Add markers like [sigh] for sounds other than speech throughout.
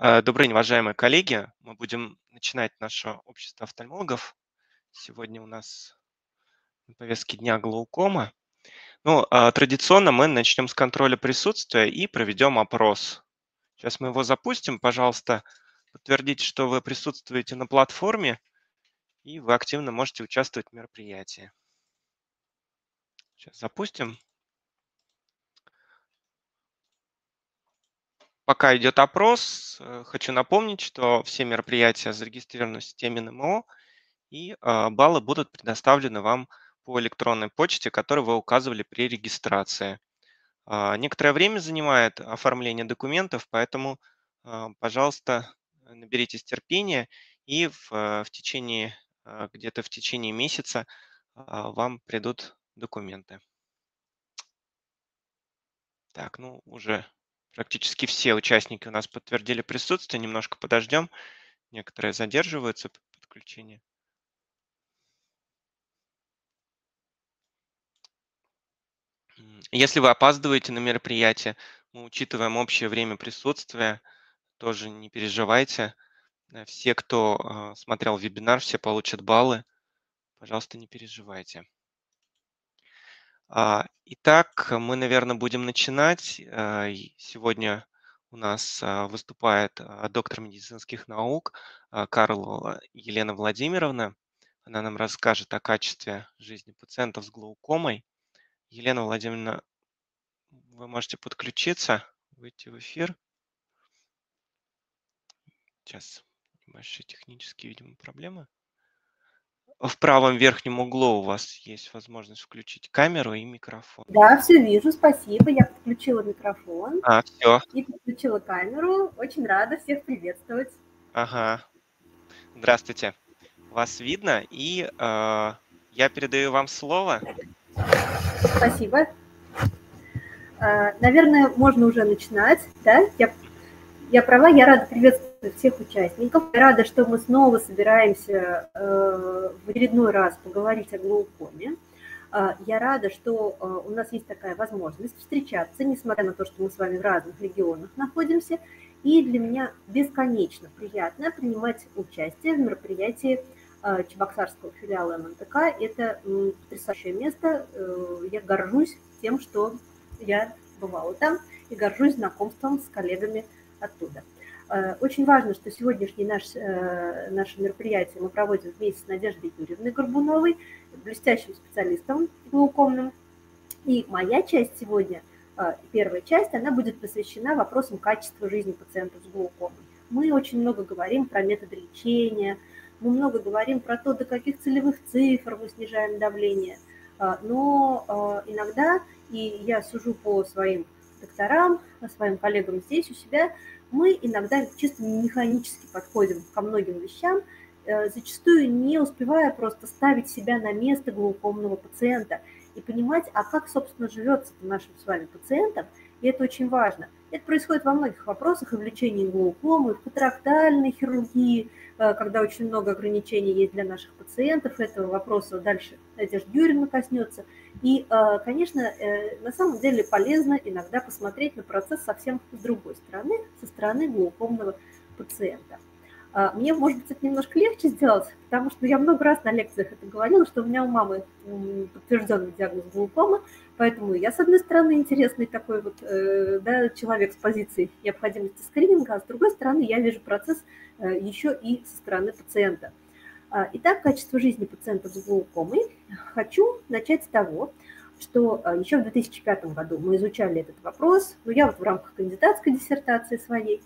Э, добрый день, уважаемые коллеги. Мы будем начинать наше общество офтальмологов. Сегодня у нас на повестке дня глаукома. Ну, а, традиционно мы начнем с контроля присутствия и проведем опрос. Сейчас мы его запустим. Пожалуйста, подтвердите, что вы присутствуете на платформе и вы активно можете участвовать в мероприятии. Сейчас запустим. Пока идет опрос, э, хочу напомнить, что все мероприятия зарегистрированы в системе НМО, и а, баллы будут предоставлены вам по электронной почте, которую вы указывали при регистрации. А, некоторое время занимает оформление документов, поэтому, пожалуйста, наберитесь терпения, и в, в течение, где-то в течение месяца вам придут документы. Так, ну уже Практически все участники у нас подтвердили присутствие. Немножко подождем. Некоторые задерживаются подключение. Если вы опаздываете на мероприятие, мы учитываем общее время присутствия. Тоже не переживайте. Э, все, кто а, смотрел вебинар, все получат баллы. Пожалуйста, не переживайте. А, итак, мы, наверное, будем начинать. А, сегодня у нас а, выступает доктор медицинских наук Карла Елена Владимировна. Она нам расскажет о качестве жизни пациентов с глаукомой. Елена Владимировна, вы можете подключиться, выйти в эфир. Сейчас небольшие технические, видимо, проблемы в правом верхнем углу у вас есть возможность включить камеру и микрофон. Да, все вижу, спасибо. Я подключила микрофон. А, все. И подключила камеру. Очень рада всех приветствовать. Ага. Здравствуйте. Вас видно, и э, я передаю вам слово. Спасибо. Э, наверное, можно уже начинать, да? Я, я права, я рада приветствовать всех участников. Рада, что мы снова собираемся э, в очередной раз поговорить о глаукоме. Э, я рада, что э, у нас есть такая возможность встречаться, несмотря на то, что мы с вами в разных регионах находимся. И для меня бесконечно приятно принимать участие в мероприятии Чебоксарского филиала МНТК. Это потрясающее место. Я горжусь тем, что я бывала там, и горжусь знакомством с коллегами оттуда. Э, очень важно, что сегодняшнее наш, э, наше мероприятие мы проводим вместе с Надеждой Юрьевной Горбуновой, блестящим специалистом глаукомным. И моя часть сегодня, э, первая часть, она будет посвящена вопросам качества жизни пациентов с глаукомой. Мы очень много говорим про методы лечения, мы много говорим про то, до каких целевых цифр мы снижаем давление. Но иногда, и я сужу по своим докторам, своим коллегам здесь у себя, мы иногда чисто механически подходим ко многим вещам, э, зачастую не успевая просто ставить себя на место глаукомного пациента и понимать, а как, собственно, живется нашим с вами пациентом, и это очень важно. Это происходит во многих вопросах и в лечении глаукомы, и в катарактальной хирургии, когда очень много ограничений есть для наших пациентов. Этого вопроса дальше Надежда Юрьевна коснется. И, э, конечно, э, на самом деле полезно иногда посмотреть на процесс совсем с другой стороны, со стороны глаукомного пациента. А, мне, может быть, это немножко легче сделать, потому что я много раз на лекциях это говорила, что у меня у мамы подтвержденный диагноз глаукома, поэтому я, с одной стороны, интересный такой вот э, да, человек с позиции необходимости скрининга, а с другой стороны, я вижу процесс э, еще и со стороны пациента. А, итак, качество жизни пациентов с глаукомой. Хочу начать с того, что э, еще в 2005 году мы изучали этот вопрос, но я вот в рамках кандидатской диссертации своей,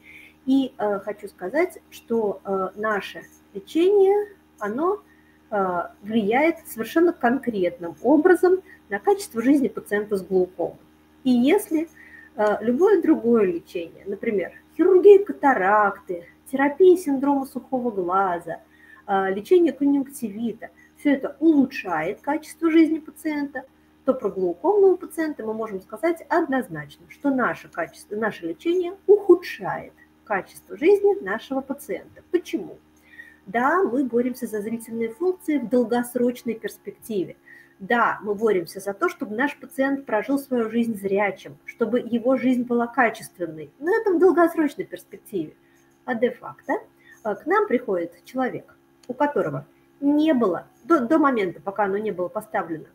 и э, хочу сказать, что э, наше лечение, оно влияет совершенно конкретным образом на качество жизни пациента с глаукомой. И если э, любое другое лечение, например, хирургия катаракты, терапия синдрома сухого глаза, э, лечение конъюнктивита, все это улучшает качество жизни пациента, то про глаукомного пациента мы можем сказать однозначно, что наше, качество, наше лечение ухудшает качество жизни нашего пациента. Почему? Да, мы боремся за зрительные функции в долгосрочной перспективе. Да, мы боремся за то, чтобы наш пациент прожил свою жизнь зрячим, чтобы его жизнь была качественной. Но это в долгосрочной перспективе. а де-факто к нам приходит человек, у которого не было, до, до момента, пока оно не было поставлено,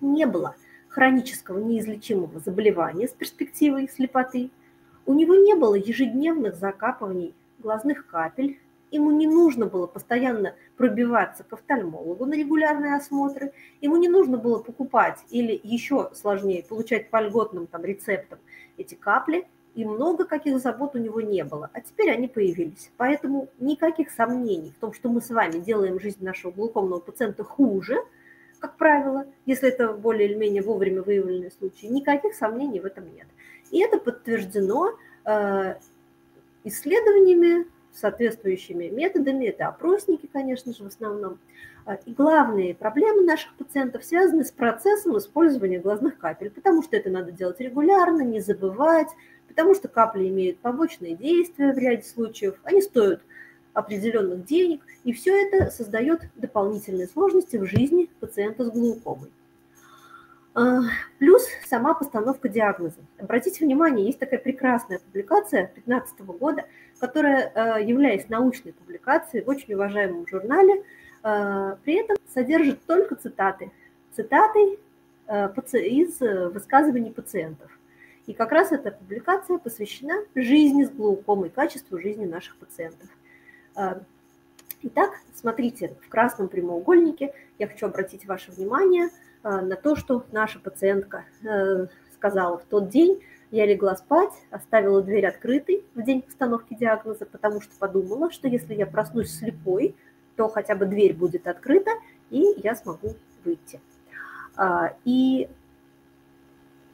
не было хронического неизлечимого заболевания с перспективой слепоты, у него не было ежедневных закапываний глазных капель, ему не нужно было постоянно пробиваться к офтальмологу на регулярные осмотры, ему не нужно было покупать или еще сложнее получать по льготным там, рецептам эти капли, и много каких забот у него не было, а теперь они появились. Поэтому никаких сомнений в том, что мы с вами делаем жизнь нашего глаукомного пациента хуже, как правило, если это более или менее вовремя выявленные случаи, никаких сомнений в этом нет. И это подтверждено э, исследованиями, соответствующими методами, это опросники, конечно же, в основном. А, и главные проблемы наших пациентов связаны с процессом использования глазных капель, потому что это надо делать регулярно, не забывать, потому что капли имеют побочные действия в ряде случаев, они стоят определенных денег, и все это создает дополнительные сложности в жизни пациента с глаукомой. А, плюс сама постановка диагноза. Обратите внимание, есть такая прекрасная публикация 2015 года, которая, а, являясь научной публикацией в очень уважаемом журнале, а, при этом содержит только цитаты. Цитаты из высказываний пациентов. И как раз эта публикация посвящена жизни с глаукомой, качеству жизни наших пациентов. Итак, смотрите, в красном прямоугольнике я хочу обратить ваше внимание – Э, на то, что наша пациентка э, сказала в тот день, я легла спать, оставила дверь открытой в день постановки диагноза, потому что подумала, что если я проснусь слепой, то хотя бы дверь будет открыта, и я смогу выйти. А, и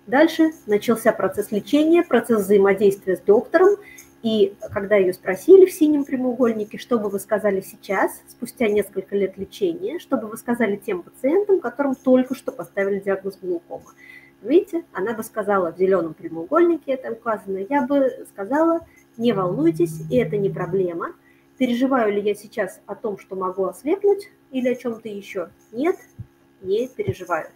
дальше начался процесс лечения, процесс взаимодействия с доктором, и когда ее спросили в синем прямоугольнике, что бы вы сказали сейчас, спустя несколько лет лечения, что бы вы сказали тем пациентам, которым только что поставили диагноз глаукома. Видите, она бы сказала в зеленом прямоугольнике, это указано, я бы сказала, не волнуйтесь, и это не проблема. Переживаю ли я сейчас о том, что могу ослепнуть или о чем-то еще? Нет, не переживаю.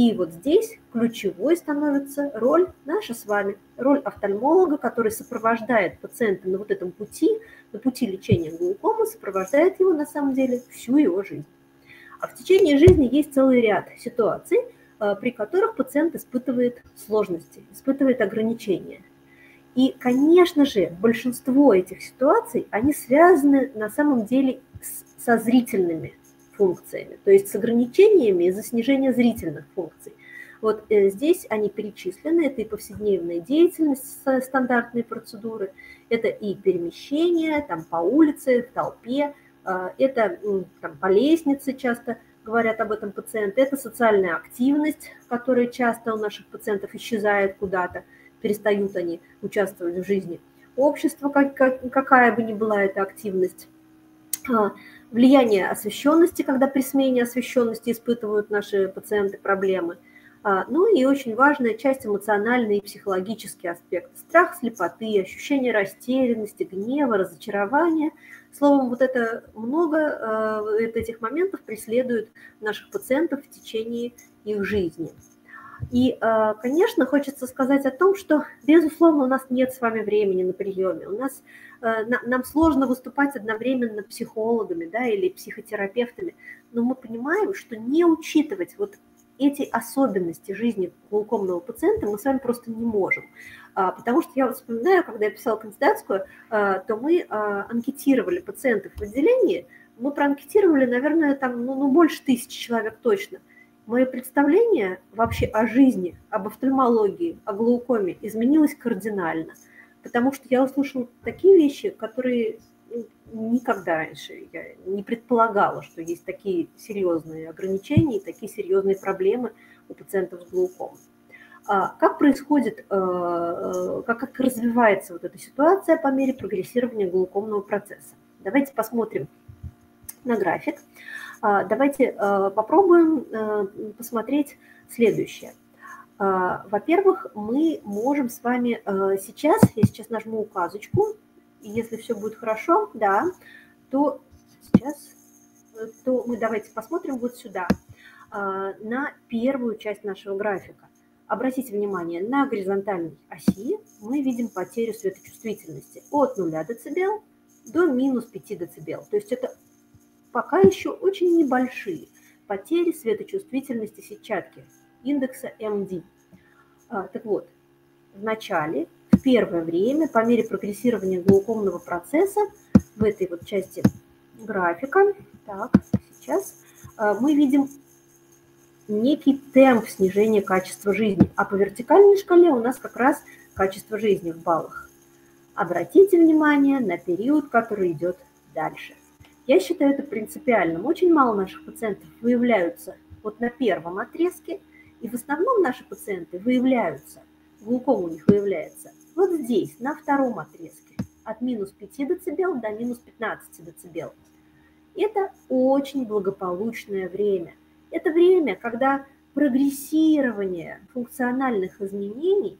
И вот здесь ключевой становится роль наша с вами, роль офтальмолога, который сопровождает пациента на вот этом пути, на пути лечения глаукомы, сопровождает его на самом деле всю его жизнь. А в течение жизни есть целый ряд ситуаций, а, при которых пациент испытывает сложности, испытывает ограничения. И, конечно же, большинство этих ситуаций, они связаны на самом деле с, со зрительными функциями, то есть с ограничениями из-за снижения зрительных функций. Вот э, здесь они перечислены, это и повседневная деятельность, стандартные процедуры, это и перемещение там, по улице, в толпе, а, это там, по лестнице часто говорят об этом пациенты, это социальная активность, которая часто у наших пациентов исчезает куда-то, перестают они участвовать в жизни общества, как, как, какая бы ни была эта активность. А, влияние освещенности, когда при смене освещенности испытывают наши пациенты проблемы. А, ну и очень важная часть эмоциональный и психологический аспект. Страх слепоты, ощущение растерянности, гнева, разочарования. Словом, вот это много а, этих моментов преследует наших пациентов в течение их жизни. И, э, конечно, хочется сказать о том, что, безусловно, у нас нет с вами времени на приеме. У нас, э, нам сложно выступать одновременно психологами да, или психотерапевтами, но мы понимаем, что не учитывать вот эти особенности жизни глаукомного пациента мы с вами просто не можем. А, потому что я вспоминаю, когда я писала кандидатскую, э, то мы анкетировали пациентов в отделении, мы проанкетировали, наверное, там, ну, ну больше тысячи человек точно – мое представление вообще о жизни, об офтальмологии, о глаукоме изменилось кардинально, потому что я услышала такие вещи, которые ну, никогда раньше я не предполагала, что есть такие серьезные ограничения и такие серьезные проблемы у пациентов с глаукомой. А как происходит, э, э, как, развивается вот эта ситуация по мере прогрессирования глаукомного процесса? Давайте посмотрим на график. А, давайте а, попробуем посмотреть следующее. Во-первых, мы можем с вами сейчас, я сейчас нажму указочку, и если все будет хорошо, да, то сейчас, то мы давайте посмотрим вот сюда, на первую часть нашего графика. Обратите внимание, на горизонтальной оси мы видим потерю светочувствительности от 0 дБ до минус 5 дБ. То есть это пока еще очень небольшие потери светочувствительности сетчатки, индекса MD. А, так вот, в начале, в первое время, по мере прогрессирования глаукомного процесса, в этой вот части графика, так, сейчас, а, мы видим некий темп снижения качества жизни, а по вертикальной шкале у нас как раз качество жизни в баллах. Обратите внимание на период, который идет дальше. Я считаю это принципиальным. Очень мало наших пациентов выявляются вот на первом отрезке, и в основном наши пациенты выявляются, глукома у них выявляется вот здесь, на втором отрезке, от минус 5 дБ до минус 15 дБ. Это очень благополучное время. Это время, когда прогрессирование функциональных изменений,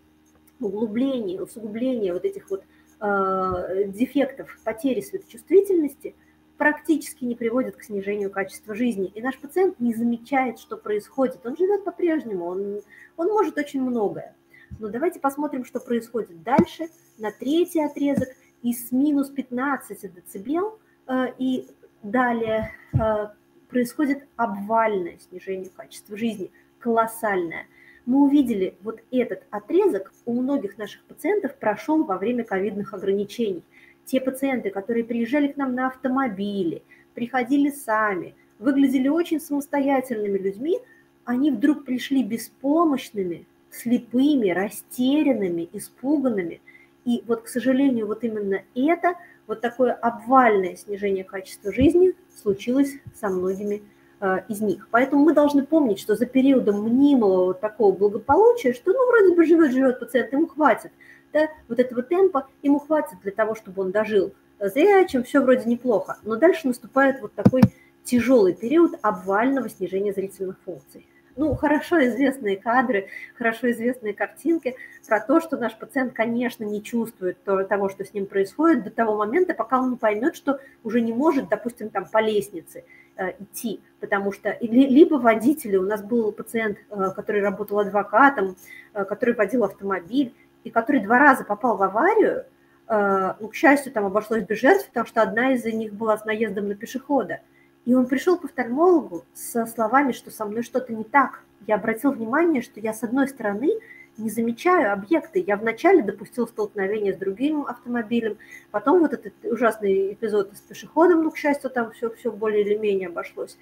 углубление, усугубление вот этих вот э, дефектов потери светочувствительности практически не приводит к снижению качества жизни. И наш пациент не замечает, что происходит. Он живет по-прежнему, он, он может очень многое. Но давайте посмотрим, что происходит дальше, на третий отрезок, из минус 15 дБ э, и далее э, происходит обвальное снижение качества жизни, колоссальное. Мы увидели вот этот отрезок у многих наших пациентов прошел во время ковидных ограничений. Те пациенты, которые приезжали к нам на автомобиле, приходили сами, выглядели очень самостоятельными людьми, они вдруг пришли беспомощными, слепыми, растерянными, испуганными. И вот, к сожалению, вот именно это – вот такое обвальное снижение качества жизни случилось со многими э, из них. Поэтому мы должны помнить, что за периодом мнимого вот такого благополучия, что ну вроде бы живет-живет пациент, ему хватит, да, вот этого темпа ему хватит для того, чтобы он дожил зрячим, все вроде неплохо. Но дальше наступает вот такой тяжелый период обвального снижения зрительных функций ну, хорошо известные кадры, хорошо известные картинки про то, что наш пациент, конечно, не чувствует того, что с ним происходит до того момента, пока он не поймет, что уже не может, допустим, там по лестнице э, идти, потому что либо водители, у нас был пациент, э, который работал адвокатом, э, который водил автомобиль, и который два раза попал в аварию, ну, к счастью, там обошлось без жертв, потому что одна из них была с наездом на пешехода – и он пришел к офтальмологу со словами, что со мной что-то не так. Я обратил внимание, что я с одной стороны не замечаю объекты. Я вначале допустил столкновение с другим автомобилем, потом вот этот ужасный эпизод с пешеходом, ну, к счастью, там все, все более или менее обошлось.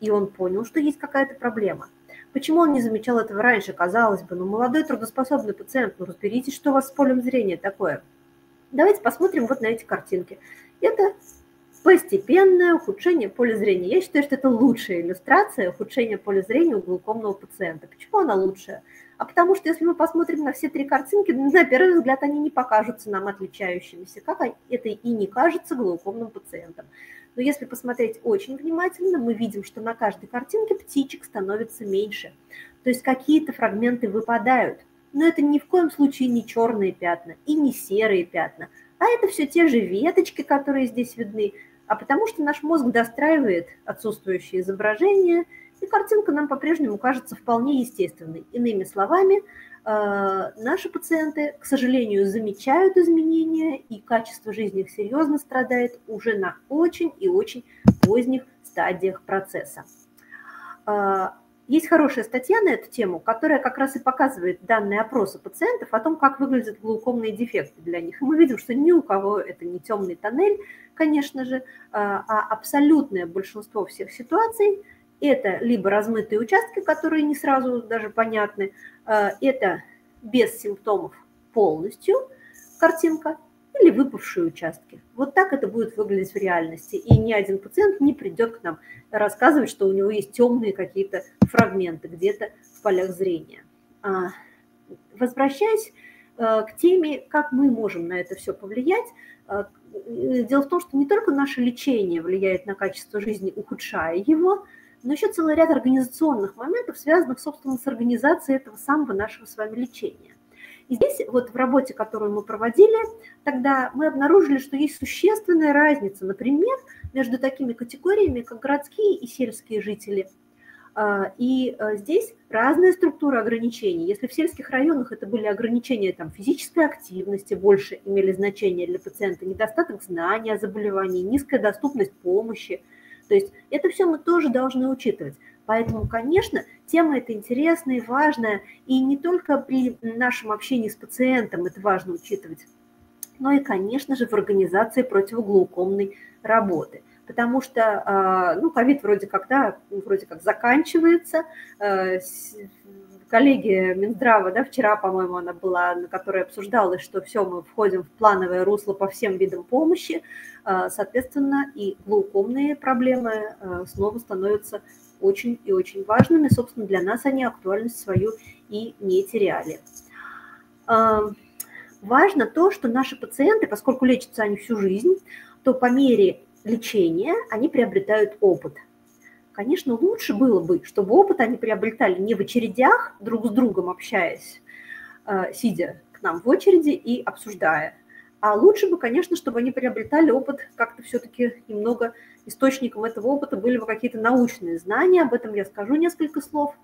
И он понял, что есть какая-то проблема. Почему он не замечал этого раньше? Казалось бы, ну, молодой трудоспособный пациент, ну, разберитесь, что у вас с полем зрения такое. Давайте посмотрим вот на эти картинки. Это постепенное ухудшение поля зрения. Я считаю, что это лучшая иллюстрация ухудшения поля зрения у глаукомного пациента. Почему она лучшая? А потому что если мы посмотрим на все три картинки, на первый взгляд они не покажутся нам отличающимися, как это и не кажется глаукомным пациентам. Но если посмотреть очень внимательно, мы видим, что на каждой картинке птичек становится меньше. То есть какие-то фрагменты выпадают. Но это ни в коем случае не черные пятна и не серые пятна, а это все те же веточки, которые здесь видны, а потому что наш мозг достраивает отсутствующие изображения, и картинка нам по-прежнему кажется вполне естественной. Иными словами, наши пациенты, к сожалению, замечают изменения, и качество жизни их серьезно страдает уже на очень и очень поздних стадиях процесса. Э, есть хорошая статья на эту тему, которая как раз и показывает данные опроса пациентов о том, как выглядят глаукомные дефекты для них. И мы видим, что ни у кого это не темный тоннель, конечно же, а, а абсолютное большинство всех ситуаций – это либо размытые участки, которые не сразу даже понятны, а, это без симптомов полностью картинка, или выпавшие участки. Вот так это будет выглядеть в реальности. И ни один пациент не придет к нам рассказывать, что у него есть темные какие-то фрагменты где-то в полях зрения. А, возвращаясь э, к теме, как мы можем на это все повлиять, э, дело в том, что не только наше лечение влияет на качество жизни, ухудшая его, но еще целый ряд организационных моментов, связанных, собственно, с организацией этого самого нашего с вами лечения. И здесь вот в работе, которую мы проводили, тогда мы обнаружили, что есть существенная разница, например, между такими категориями, как городские и сельские жители. А, и а, здесь разная структура ограничений. Если в сельских районах это были ограничения там, физической активности, больше имели значение для пациента, недостаток знаний о заболевании, низкая доступность помощи, то есть это все мы тоже должны учитывать. Поэтому, конечно, тема эта интересная и важная, и не только при нашем общении с пациентом это важно учитывать, но и, конечно же, в организации противоглаукомной работы – потому что, а, ну, ковид вроде как, да, вроде как заканчивается. Э, коллеги Минздрава, да, вчера, по-моему, она была, на которой обсуждалось, что все, мы входим в плановое русло по всем видам помощи, э, соответственно, и глаукомные проблемы э, снова становятся очень и очень важными. Собственно, для нас они актуальность свою и не теряли. Важно то, что наши пациенты, поскольку лечатся они всю жизнь, то по мере лечения они приобретают опыт. Конечно, лучше было бы, чтобы опыт они приобретали не в очередях, друг с другом общаясь, э, сидя к нам в очереди и обсуждая, а лучше бы, конечно, чтобы они приобретали опыт как-то все-таки немного источником этого опыта были бы какие-то научные знания, об этом я скажу несколько слов.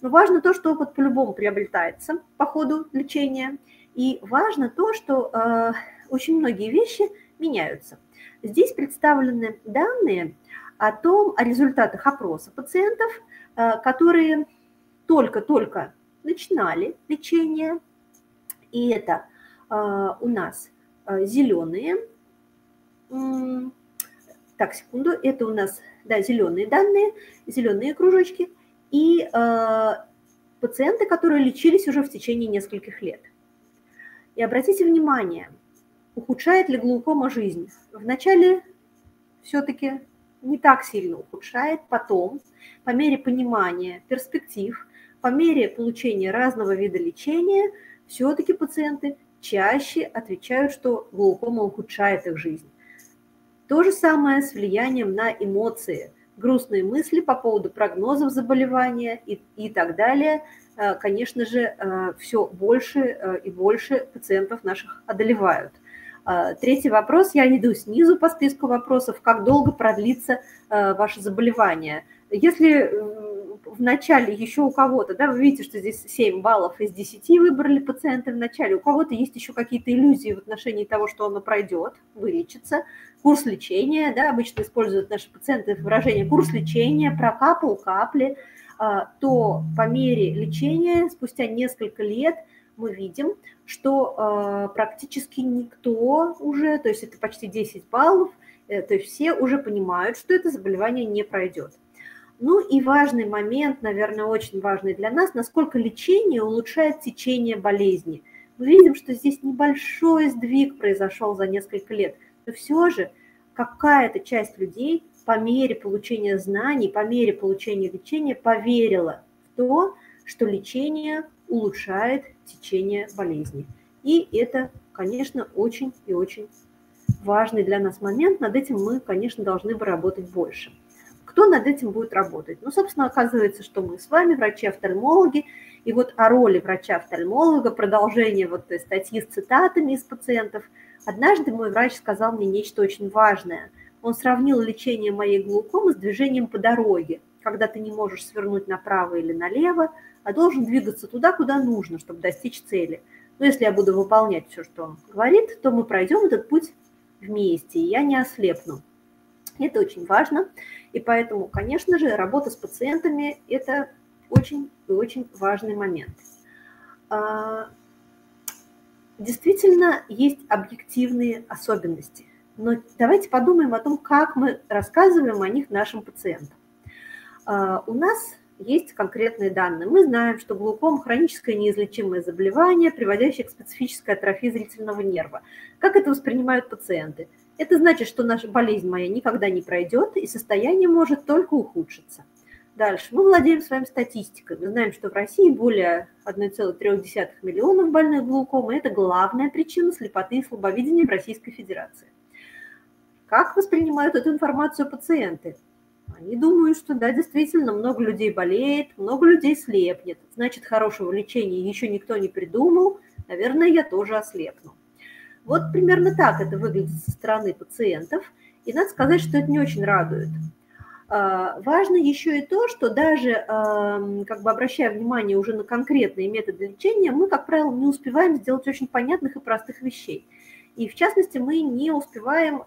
Но важно то, что опыт по-любому приобретается по ходу лечения, и важно то, что э, очень многие вещи меняются. Здесь представлены данные о том, о результатах опроса пациентов, э, которые только-только начинали лечение. И это э, у нас э, зеленые. Так, секунду, это у нас, да, зеленые данные, зеленые кружочки. И пациенты, которые лечились уже в течение нескольких лет. И обратите внимание – Ухудшает ли глаукома жизнь? Вначале все-таки не так сильно ухудшает, потом, по мере понимания перспектив, по мере получения разного вида лечения, все-таки пациенты чаще отвечают, что глаукома ухудшает их жизнь. То же самое с влиянием на эмоции, грустные мысли по поводу прогнозов заболевания и, и так далее. Э, конечно же, э, все больше э, и больше пациентов наших одолевают. А, третий вопрос. Я иду снизу по списку вопросов. Как долго продлится а, ваше заболевание? Если в начале еще у кого-то, да, вы видите, что здесь 7 баллов из 10 выбрали пациенты в начале, у кого-то есть еще какие-то иллюзии в отношении того, что оно пройдет, вылечится, курс лечения, да, обычно используют наши пациенты выражение курс лечения, прокапал капли, а, то по мере лечения спустя несколько лет – мы видим, что э, практически никто уже, то есть это почти 10 баллов, э, то есть все уже понимают, что это заболевание не пройдет. Ну и важный момент, наверное, очень важный для нас, насколько лечение улучшает течение болезни. Мы видим, что здесь небольшой сдвиг произошел за несколько лет, но все же какая-то часть людей по мере получения знаний, по мере получения лечения поверила в то, что лечение улучшает течение болезни. И это, конечно, очень и очень важный для нас момент. Над этим мы, конечно, должны бы работать больше. Кто над этим будет работать? Ну, собственно, оказывается, что мы с вами, врачи-офтальмологи, и вот о роли врача-офтальмолога, продолжение вот той статьи с цитатами из пациентов. Однажды мой врач сказал мне нечто очень важное. Он сравнил лечение моей глаукомы с движением по дороге, когда ты не можешь свернуть направо или налево, а должен двигаться туда, куда нужно, чтобы достичь цели. Но если я буду выполнять все, что он говорит, то мы пройдем этот путь вместе, и я не ослепну. Это очень важно, и поэтому, конечно же, работа с пациентами – это очень и очень важный момент. А, действительно, есть объективные особенности, но давайте подумаем о том, как мы рассказываем о них нашим пациентам. А, у нас есть конкретные данные. Мы знаем, что глаукома – хроническое неизлечимое заболевание, приводящее к специфической атрофии зрительного нерва. Как это воспринимают пациенты? Это значит, что наша болезнь моя никогда не пройдет, и состояние может только ухудшиться. Дальше. Мы владеем своим статистикой. Мы знаем, что в России более 1,3 миллионов больных глаукомой. Это главная причина слепоты и слабовидения в Российской Федерации. Как воспринимают эту информацию пациенты? Они думают, что да, действительно, много людей болеет, много людей слепнет. Значит, хорошего лечения еще никто не придумал. Наверное, я тоже ослепну. Вот примерно так это выглядит со стороны пациентов. И надо сказать, что это не очень радует. Важно еще и то, что даже как бы обращая внимание уже на конкретные методы лечения, мы, как правило, не успеваем сделать очень понятных и простых вещей. И в частности, мы не успеваем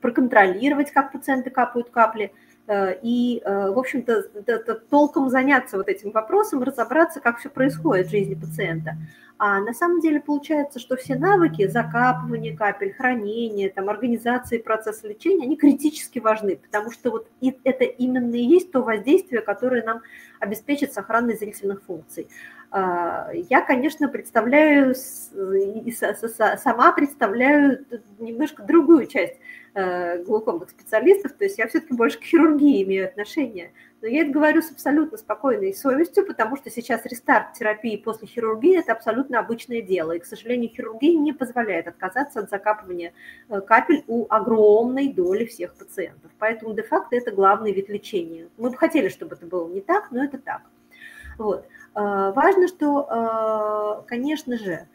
проконтролировать, как пациенты капают капли, Э, и, э, в общем-то, толком заняться вот этим вопросом, разобраться, как все происходит в жизни пациента. А на самом деле получается, что все навыки закапывания капель, хранения, там, организации процесса лечения, они критически важны, потому что вот это именно и есть то воздействие, которое нам обеспечит сохранность зрительных функций. А, я, конечно, представляю, сама представляю немножко другую часть Э, глаукомных специалистов, то есть я все-таки больше к хирургии имею отношение. Но я это говорю с абсолютно спокойной совестью, потому что сейчас рестарт терапии после хирургии – это абсолютно обычное дело. И, к сожалению, хирургия не позволяет отказаться от закапывания э, капель у огромной доли всех пациентов. Поэтому де-факто это главный вид лечения. Мы бы хотели, чтобы это было не так, но это так. Вот. Э, важно, что, конечно же, Э,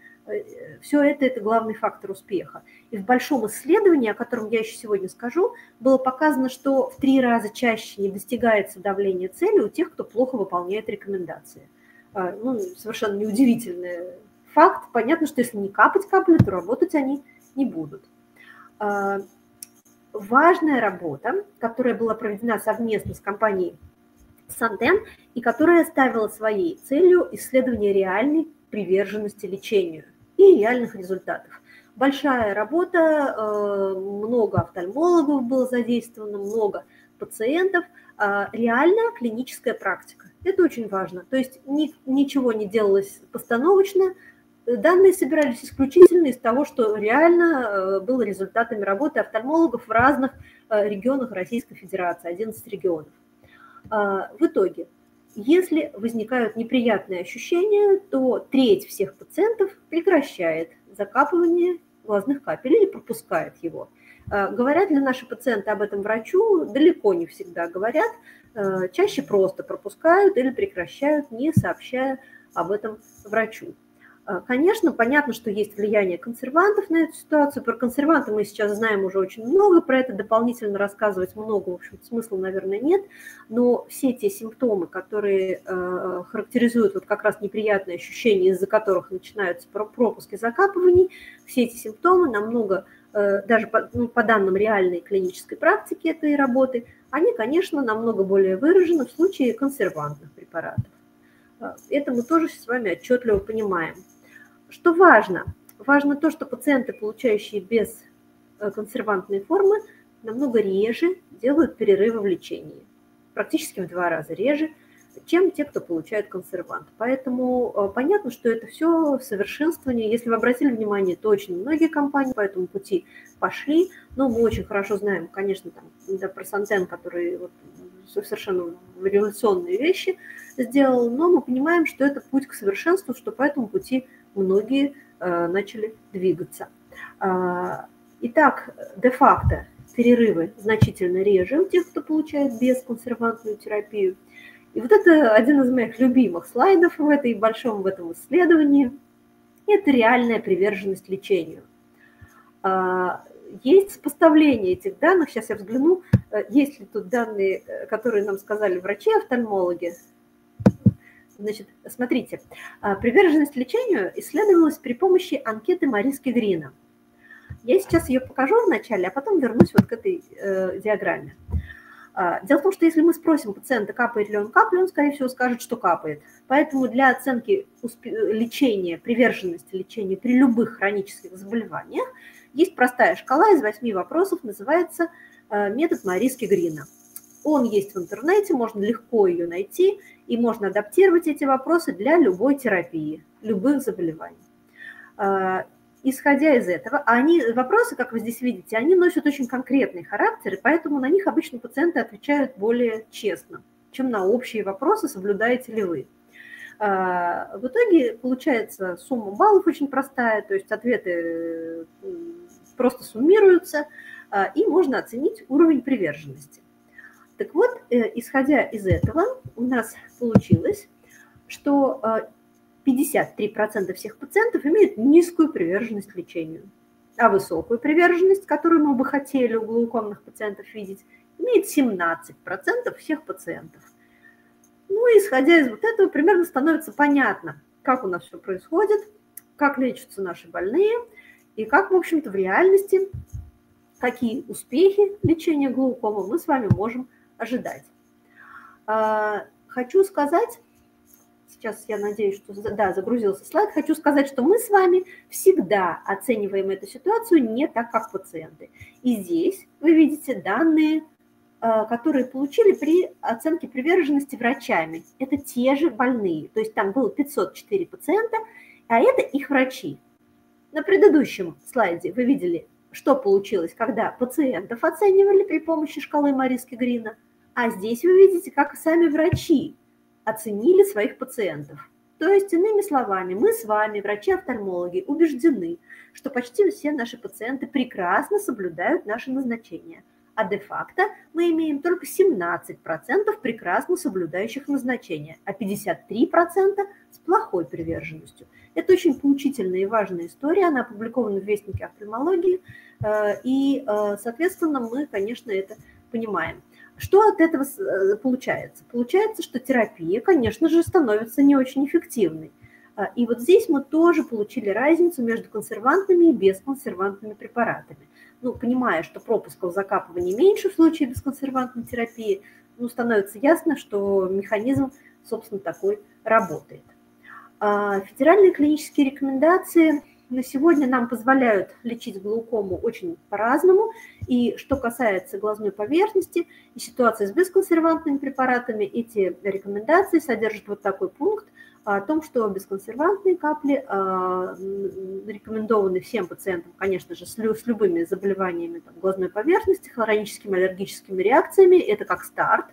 все это – это главный фактор успеха. И в большом исследовании, о котором я еще сегодня скажу, было показано, что в три раза чаще не достигается давление цели у тех, кто плохо выполняет рекомендации. А, ну, совершенно неудивительный факт. Понятно, что если не капать капли, то работать они не будут. А, важная работа, которая была проведена совместно с компанией Сантен и которая ставила своей целью исследование реальной приверженности лечению и реальных результатов. Большая работа, э, много офтальмологов было задействовано, много пациентов, а реальная клиническая практика. Это очень важно. То есть ни, ничего не делалось постановочно, данные собирались исключительно из того, что реально э, было результатами работы офтальмологов в разных э, регионах Российской Федерации, 11 регионов. В итоге если возникают неприятные ощущения, то треть всех пациентов прекращает закапывание глазных капель или пропускает его. Э, говорят ли наши пациенты об этом врачу? Далеко не всегда говорят. Э, чаще просто пропускают или прекращают, не сообщая об этом врачу. А, конечно, понятно, что есть влияние консервантов на эту ситуацию. Про консерванты мы сейчас знаем уже очень много, про это дополнительно рассказывать много, в общем смысла, наверное, нет. Но все те симптомы, которые э, характеризуют вот как раз неприятные ощущения, из-за которых начинаются пропуски закапываний, все эти симптомы намного, э, даже по, ну, по данным реальной клинической практики этой работы, они, конечно, намного более выражены в случае консервантных препаратов. Это мы тоже с вами отчетливо понимаем. Что важно? Важно то, что пациенты, получающие без э, консервантной формы, намного реже делают перерывы в лечении. Практически в два раза реже, чем те, кто получает консервант. Поэтому э, понятно, что это все совершенствование. Если вы обратили внимание, то очень многие компании по этому пути пошли. Но мы очень хорошо знаем, конечно, там, да, про Сантен, который вот совершенно революционные вещи сделал, но мы понимаем, что это путь к совершенству, что по этому пути многие э, начали двигаться. А, итак, де-факто перерывы значительно реже у тех, кто получает бесконсервантную терапию. И вот это один из моих любимых слайдов в этой большом в этом исследовании. Это реальная приверженность лечению. А, есть сопоставление этих данных. Сейчас я взгляну, э, есть ли тут данные, э, которые нам сказали врачи-офтальмологи. Значит, смотрите, а, приверженность лечению исследовалась при помощи анкеты Мариски Грина. Я сейчас ее покажу вначале, а потом вернусь вот к этой э, диаграмме. А, дело в том, что если мы спросим пациента, капает ли он каплю, он, скорее всего, скажет, что капает. Поэтому для оценки лечения, приверженности лечению при любых хронических заболеваниях есть простая шкала из восьми вопросов, называется э, метод Мариски Грина. Он есть в интернете, можно легко ее найти, и можно адаптировать эти вопросы для любой терапии, любых заболеваний. А, исходя из этого, они, вопросы, как вы здесь видите, они носят очень конкретный характер, и поэтому на них обычно пациенты отвечают более честно, чем на общие вопросы, соблюдаете ли вы. А, в итоге получается сумма баллов очень простая, то есть ответы просто суммируются, а, и можно оценить уровень приверженности. Так вот, э, исходя из этого, у нас получилось, что 53% э, всех пациентов имеют низкую приверженность лечению. а высокую приверженность, которую мы бы хотели у глаукомных пациентов видеть, имеет 17% всех пациентов. Ну, исходя из вот этого, примерно становится понятно, как у нас все происходит, как лечатся наши больные и как, в общем-то, в реальности, какие успехи лечения глаукомы мы с вами можем ожидать. А, хочу сказать, сейчас я надеюсь, что да, загрузился слайд, хочу сказать, что мы с вами всегда оцениваем эту ситуацию не так, как пациенты. И здесь вы видите данные, а, которые получили при оценке приверженности врачами. Это те же больные, то есть там было 504 пациента, а это их врачи. На предыдущем слайде вы видели, что получилось, когда пациентов оценивали при помощи шкалы Мариски Грина, а здесь вы видите, как сами врачи оценили своих пациентов. То есть, иными словами, мы с вами, врачи-офтальмологи, убеждены, что почти все наши пациенты прекрасно соблюдают наши назначения, а де-факто мы имеем только 17% прекрасно соблюдающих назначения, а 53% с плохой приверженностью. Это очень поучительная и важная история, она опубликована в Вестнике офтальмологии, э, и, э, соответственно, мы, конечно, это понимаем. Что от этого э, получается? Получается, что терапия, конечно же, становится не очень эффективной. А, и вот здесь мы тоже получили разницу между консервантными и бесконсервантными препаратами. Ну, понимая, что пропусков закапывания меньше в случае бесконсервантной терапии, ну, становится ясно, что механизм, собственно, такой работает. А, федеральные клинические рекомендации на сегодня нам позволяют лечить глаукому очень по-разному. И что касается глазной поверхности и ситуации с бесконсервантными препаратами, эти рекомендации содержат вот такой пункт о том, что бесконсервантные капли а, рекомендованы всем пациентам, конечно же, с, любыми заболеваниями там, глазной поверхности, хроническими аллергическими реакциями. Это как старт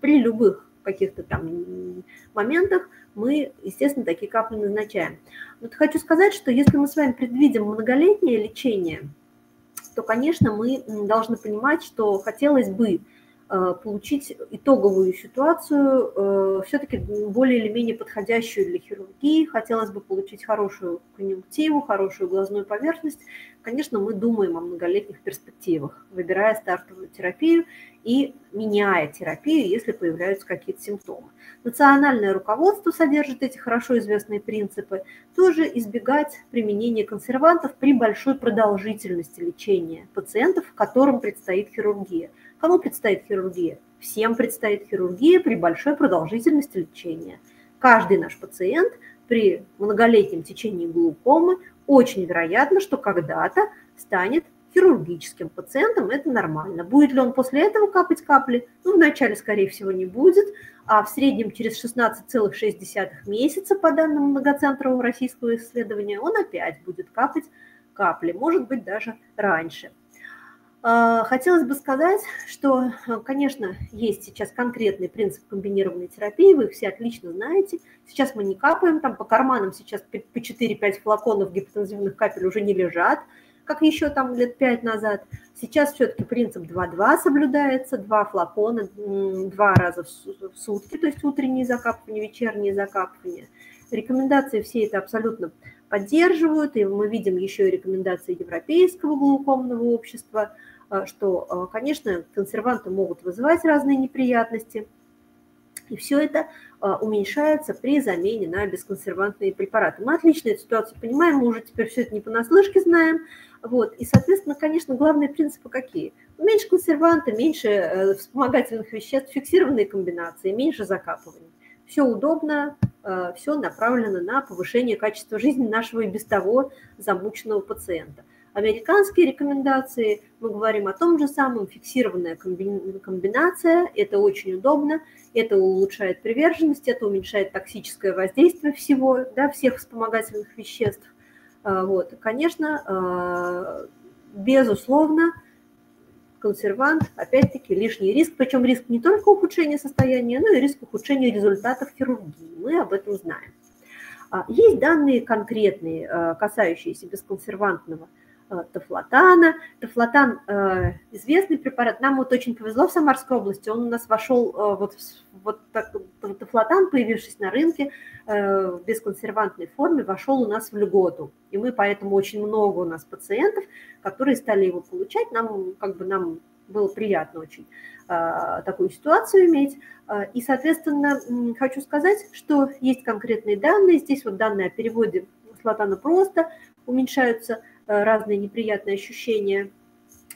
при любых каких-то там моментах мы, естественно, такие капли назначаем. Вот хочу сказать, что если мы с вами предвидим многолетнее лечение, то, конечно, мы должны понимать, что хотелось бы э, получить итоговую ситуацию, э, все-таки более или менее подходящую для хирургии. Хотелось бы получить хорошую конъюнктиву, хорошую глазную поверхность. Конечно, мы думаем о многолетних перспективах, выбирая стартовую терапию и меняя терапию, если появляются какие-то симптомы. Национальное руководство содержит эти хорошо известные принципы. Тоже избегать применения консервантов при большой продолжительности лечения пациентов, которым предстоит хирургия. Кому предстоит хирургия? Всем предстоит хирургия при большой продолжительности лечения. Каждый наш пациент при многолетнем течении глаукомы очень вероятно, что когда-то станет хирургическим пациентом, это нормально. Будет ли он после этого капать капли? Ну, вначале, скорее всего, не будет, а в среднем через 16,6 месяца, по данным многоцентрового российского исследования, он опять будет капать капли, может быть, даже раньше. А, хотелось бы сказать, что, конечно, есть сейчас конкретный принцип комбинированной терапии, вы их все отлично знаете. Сейчас мы не капаем, там по карманам сейчас по 4-5 флаконов гипотензивных капель уже не лежат, как еще там лет пять назад. Сейчас все-таки принцип 2-2 соблюдается, два флакона, два раза в сутки, то есть утренние закапывания, вечерние закапывания. Рекомендации все это абсолютно поддерживают, и мы видим еще и рекомендации Европейского глаукомного общества, э, что, э, конечно, консерванты могут вызывать разные неприятности, и все это э, уменьшается при замене на бесконсервантные препараты. Мы отлично эту ситуацию понимаем, мы уже теперь все это не понаслышке знаем, вот. И, соответственно, конечно, главные принципы какие? Меньше консерванта, меньше э, вспомогательных веществ, фиксированные комбинации, меньше закапываний. Все удобно, э, все направлено на повышение качества жизни нашего и без того замученного пациента. Американские рекомендации, мы говорим о том же самом, фиксированная комбинация, это очень удобно, это улучшает приверженность, это уменьшает токсическое воздействие всего, да, всех вспомогательных веществ. А, вот. Конечно, а, безусловно, консервант, опять-таки, лишний риск, причем риск не только ухудшения состояния, но и риск ухудшения результатов хирургии. Мы об этом знаем. А, есть данные конкретные, касающиеся бесконсервантного Э, тафлотана. Тафлотан э, известный препарат. Нам вот очень повезло в Самарской области. Он у нас вошел, э, вот, вот так, тафлотан, появившись на рынке в бесконсервантной форме, вошел у нас в льготу. И мы поэтому очень много у нас пациентов, которые стали его получать. Нам, как бы, нам было приятно очень такую ситуацию иметь. И, соответственно, хочу сказать, что есть конкретные данные. Здесь вот данные о переводе тафлотана просто уменьшаются разные неприятные ощущения.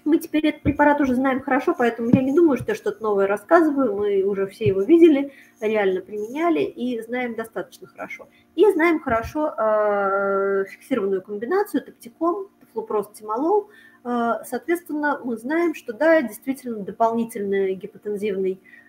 Мы теперь этот препарат уже знаем хорошо, поэтому я не думаю, что я что-то новое рассказываю. Мы уже все его видели, реально применяли и знаем достаточно хорошо. И знаем хорошо э, фиксированную комбинацию таптиком, флупрост, тимолол. Э, соответственно, мы знаем, что да, действительно дополнительный гипотензивный Э,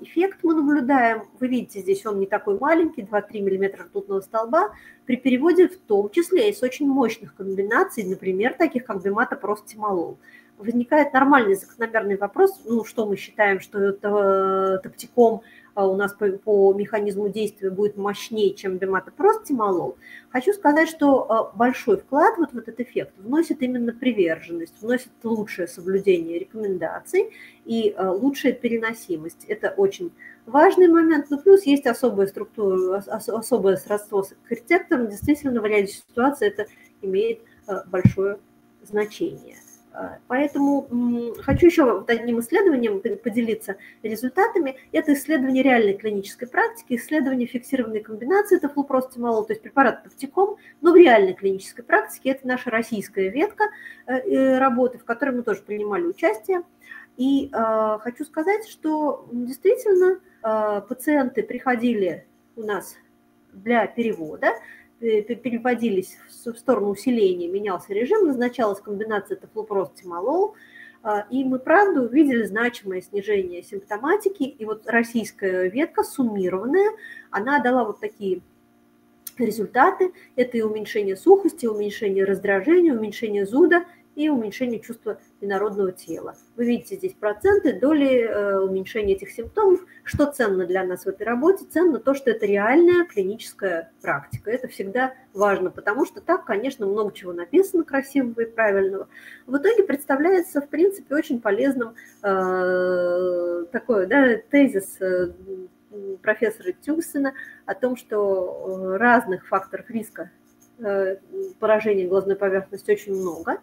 эффект мы наблюдаем. Вы видите, здесь он не такой маленький, 2-3 мм ртутного столба. При переводе в том числе из очень мощных комбинаций, например, таких как бематопростимолол. Возникает нормальный закономерный вопрос, ну, что мы считаем, что это топтиком – а у нас по, по механизму действия будет мощнее, чем бематопростимолол, хочу сказать, что а, большой вклад вот в этот эффект вносит именно приверженность, вносит лучшее соблюдение рекомендаций и а, лучшая переносимость. Это очень важный момент, но плюс есть особая структура, особое сродство с архитектором. Действительно, в ряде ситуаций это имеет большое значение. Поэтому хочу еще одним исследованием поделиться результатами. Это исследование реальной клинической практики, исследование фиксированной комбинации тафлупростимолол, то есть препарат тавтиком, но в реальной клинической практике. Это наша российская ветка э, работы, в которой мы тоже принимали участие. И э, хочу сказать, что действительно э, пациенты приходили у нас для перевода, переводились в сторону усиления, менялся режим, назначалась комбинация тафлопрост-тимолол, а, и мы, правда, увидели значимое снижение симптоматики, и вот российская ветка, суммированная, она дала вот такие результаты. Это и уменьшение сухости, уменьшение раздражения, уменьшение зуда – и уменьшение чувства инородного тела. Вы видите здесь проценты, доли э, уменьшения этих симптомов. Что ценно для нас в этой работе? Ценно то, что это реальная клиническая практика. Это всегда важно, потому что так, конечно, много чего написано красивого и правильного. В итоге представляется, в принципе, очень полезным э, такой да, тезис э, профессора Тюксена о том, что разных факторов риска э, поражения глазной поверхности очень много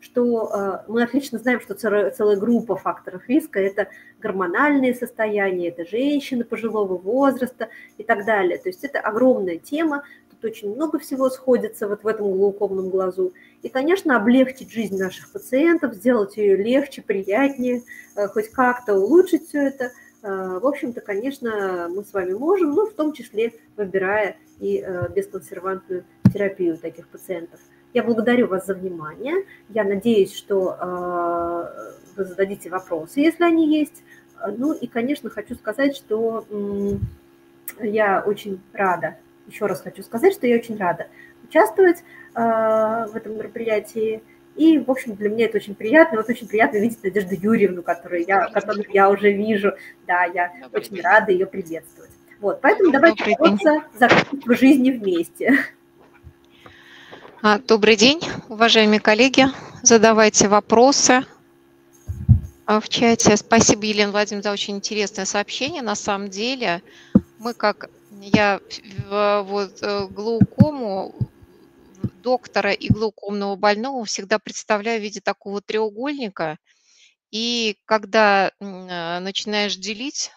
что э, мы отлично знаем, что целая группа факторов риска – это гормональные состояния, это женщины пожилого возраста и так далее. То есть это огромная тема, тут очень много всего сходится вот в этом глаукомном глазу. И, конечно, облегчить жизнь наших пациентов, сделать ее легче, приятнее, э, хоть как-то улучшить все это – э, – в общем-то, конечно, мы с вами можем, но в том числе выбирая и бесконсервантную терапию таких пациентов. Я благодарю вас за внимание. Я надеюсь, что э, вы зададите вопросы, если они есть. Ну и, конечно, хочу сказать, что я очень рада, еще раз хочу сказать, что я очень рада участвовать э, в этом мероприятии. И, в общем, для меня это очень приятно. Вот очень приятно видеть Надежду Юрьевну, которую я, которую я уже вижу. Да, я Добрый очень день. рада ее приветствовать. Вот, поэтому Добрый давайте бороться за качество жизни вместе. А, добрый день, уважаемые коллеги. Задавайте вопросы а, в чате. Спасибо, Елена Владимировна, за очень интересное сообщение. На самом деле, мы как я вот э, глаукому доктора и глаукомного больного всегда представляю в виде такого треугольника. И когда э, начинаешь делить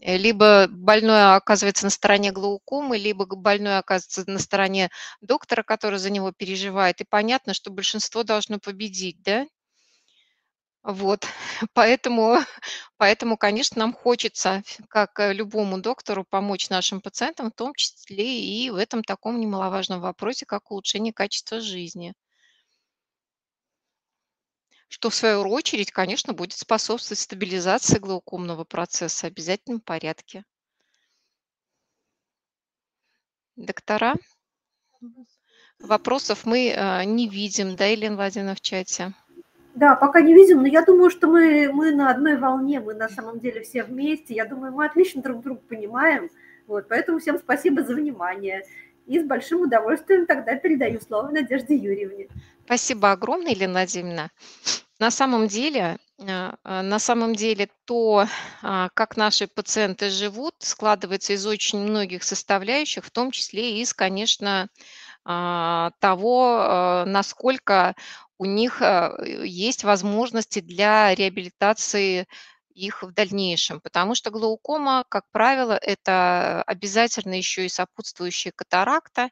либо больной оказывается на стороне глаукомы, либо больной оказывается на стороне доктора, который за него переживает. И понятно, что большинство должно победить, да? Вот, [laughs] поэтому, [laughs] поэтому, конечно, нам хочется, как любому доктору, помочь нашим пациентам, в том числе и в этом таком немаловажном вопросе, как улучшение качества жизни что в свою очередь, конечно, будет способствовать стабилизации глаукомного процесса в обязательном порядке. Доктора? Вопросов мы э, не видим, да, Елена Владимировна, в чате? Да, пока не видим, но я думаю, что мы, мы на одной волне, мы на самом деле все вместе. Я думаю, мы отлично друг друга понимаем. Вот, поэтому всем спасибо за внимание. И с большим удовольствием тогда передаю слово Надежде Юрьевне. Спасибо огромное, Елена Владимировна. На самом деле, а, а, на самом деле то, а, как наши пациенты живут, складывается из очень многих составляющих, в том числе из, конечно, того, насколько у них есть возможности для реабилитации их в дальнейшем, потому что глаукома, как правило, это обязательно еще и сопутствующая катаракта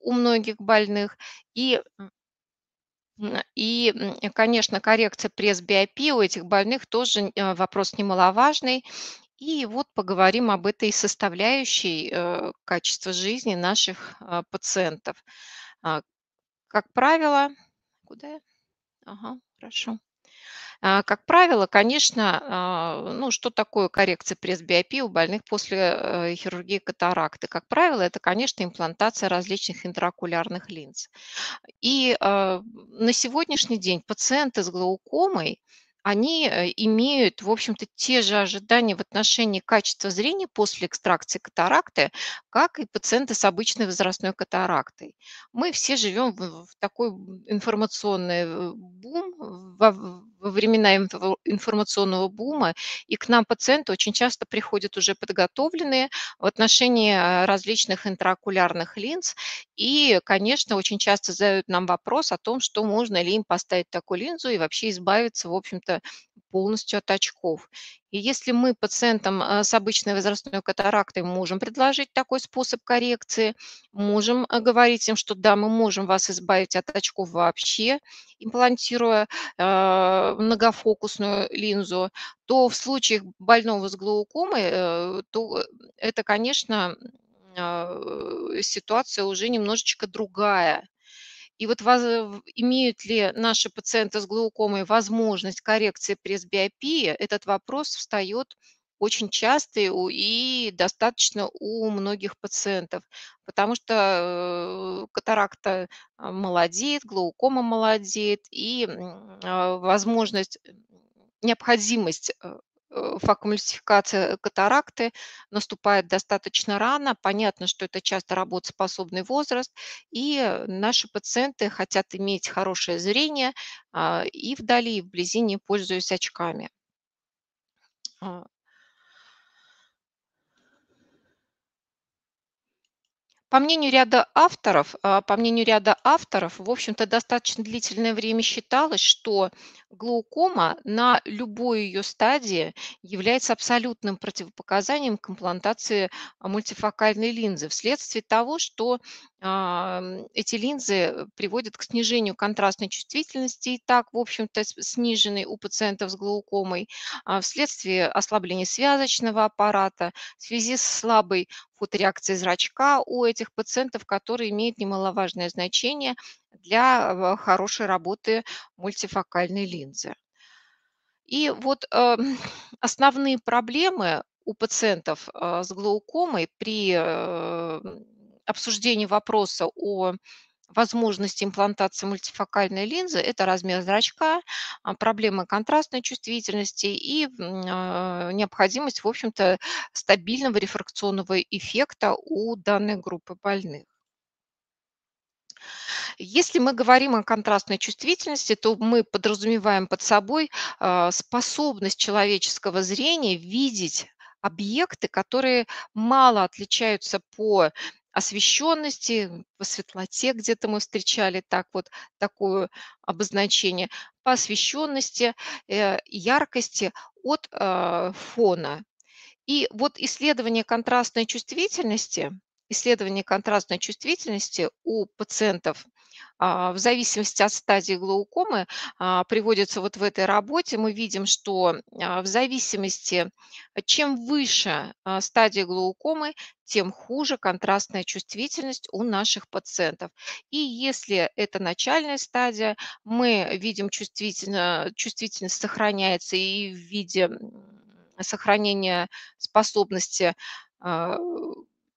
у многих больных. И и, конечно, коррекция пресс-биопии у этих больных тоже э, вопрос немаловажный. И вот поговорим об этой составляющей э, качества жизни наших э, пациентов. А, как правило, куда я? Ага, хорошо. А, как правило, конечно, а, ну, что такое коррекция пресс-биопии у больных после э, хирургии катаракты? Как правило, это, конечно, имплантация различных интраокулярных линз. И а, на сегодняшний день пациенты с глаукомой они э, имеют, в общем-то, те же ожидания в отношении качества зрения после экстракции катаракты, как и пациенты с обычной возрастной катарактой. Мы все живем в, такой информационный э, бум, во, времена информационного бума, и к нам пациенты очень часто приходят уже подготовленные в отношении э, различных интраокулярных линз, и, конечно, очень часто задают нам вопрос о том, что можно ли им поставить такую линзу и вообще избавиться, в общем-то, полностью от очков. И если мы пациентам э, с обычной возрастной катарактой можем предложить такой способ коррекции, можем э, говорить им, что да, мы можем вас избавить от очков вообще, имплантируя э, многофокусную линзу, то в случаях больного с глаукомой, э, то это, конечно, э, ситуация уже немножечко другая. И вот воз, имеют ли наши пациенты с глаукомой возможность коррекции пресс-биопии, этот вопрос встает очень часто и достаточно у многих пациентов, потому что э, катаракта а, молодеет, глаукома молодеет, и возможность, необходимость э, Э, факомультификация катаракты наступает достаточно рано. Понятно, что это часто работоспособный возраст, и наши пациенты хотят иметь хорошее зрение а, и вдали, и вблизи, не пользуясь очками. А, По мнению ряда авторов, а, по мнению ряда авторов, в общем-то, достаточно длительное время считалось, что глаукома на любой ее стадии является абсолютным противопоказанием к имплантации а, мультифокальной линзы. Вследствие того, что эти линзы приводят к снижению контрастной чувствительности, и так, в общем-то, сниженной у пациентов с глаукомой, а, вследствие ослабления связочного аппарата, в связи с слабой фотореакцией зрачка у этих пациентов, которые имеют немаловажное значение для а, хорошей работы мультифокальной линзы. И вот э, [laughs] основные проблемы у пациентов э, с глаукомой при э, обсуждении вопроса о возможности имплантации мультифокальной линзы– это размер зрачка, а, проблемы контрастной чувствительности и необходимость, в общем-то, стабильного рефракционного эффекта у данной группы больных. Если мы говорим о контрастной чувствительности, то мы подразумеваем под собой а, способность человеческого зрения видеть объекты, которые мало отличаются по освещенности, по светлоте где-то мы встречали так вот такое обозначение, по освещенности, э, яркости от э, фона. И вот исследование контрастной чувствительности, исследование контрастной чувствительности у пациентов а, в зависимости от стадии глаукомы а, приводится вот в этой работе. Мы видим, что а, в зависимости, чем выше стадия глаукомы, тем хуже контрастная чувствительность у наших пациентов. И если это начальная стадия, мы видим чувствительно, чувствительность сохраняется и в виде сохранения способности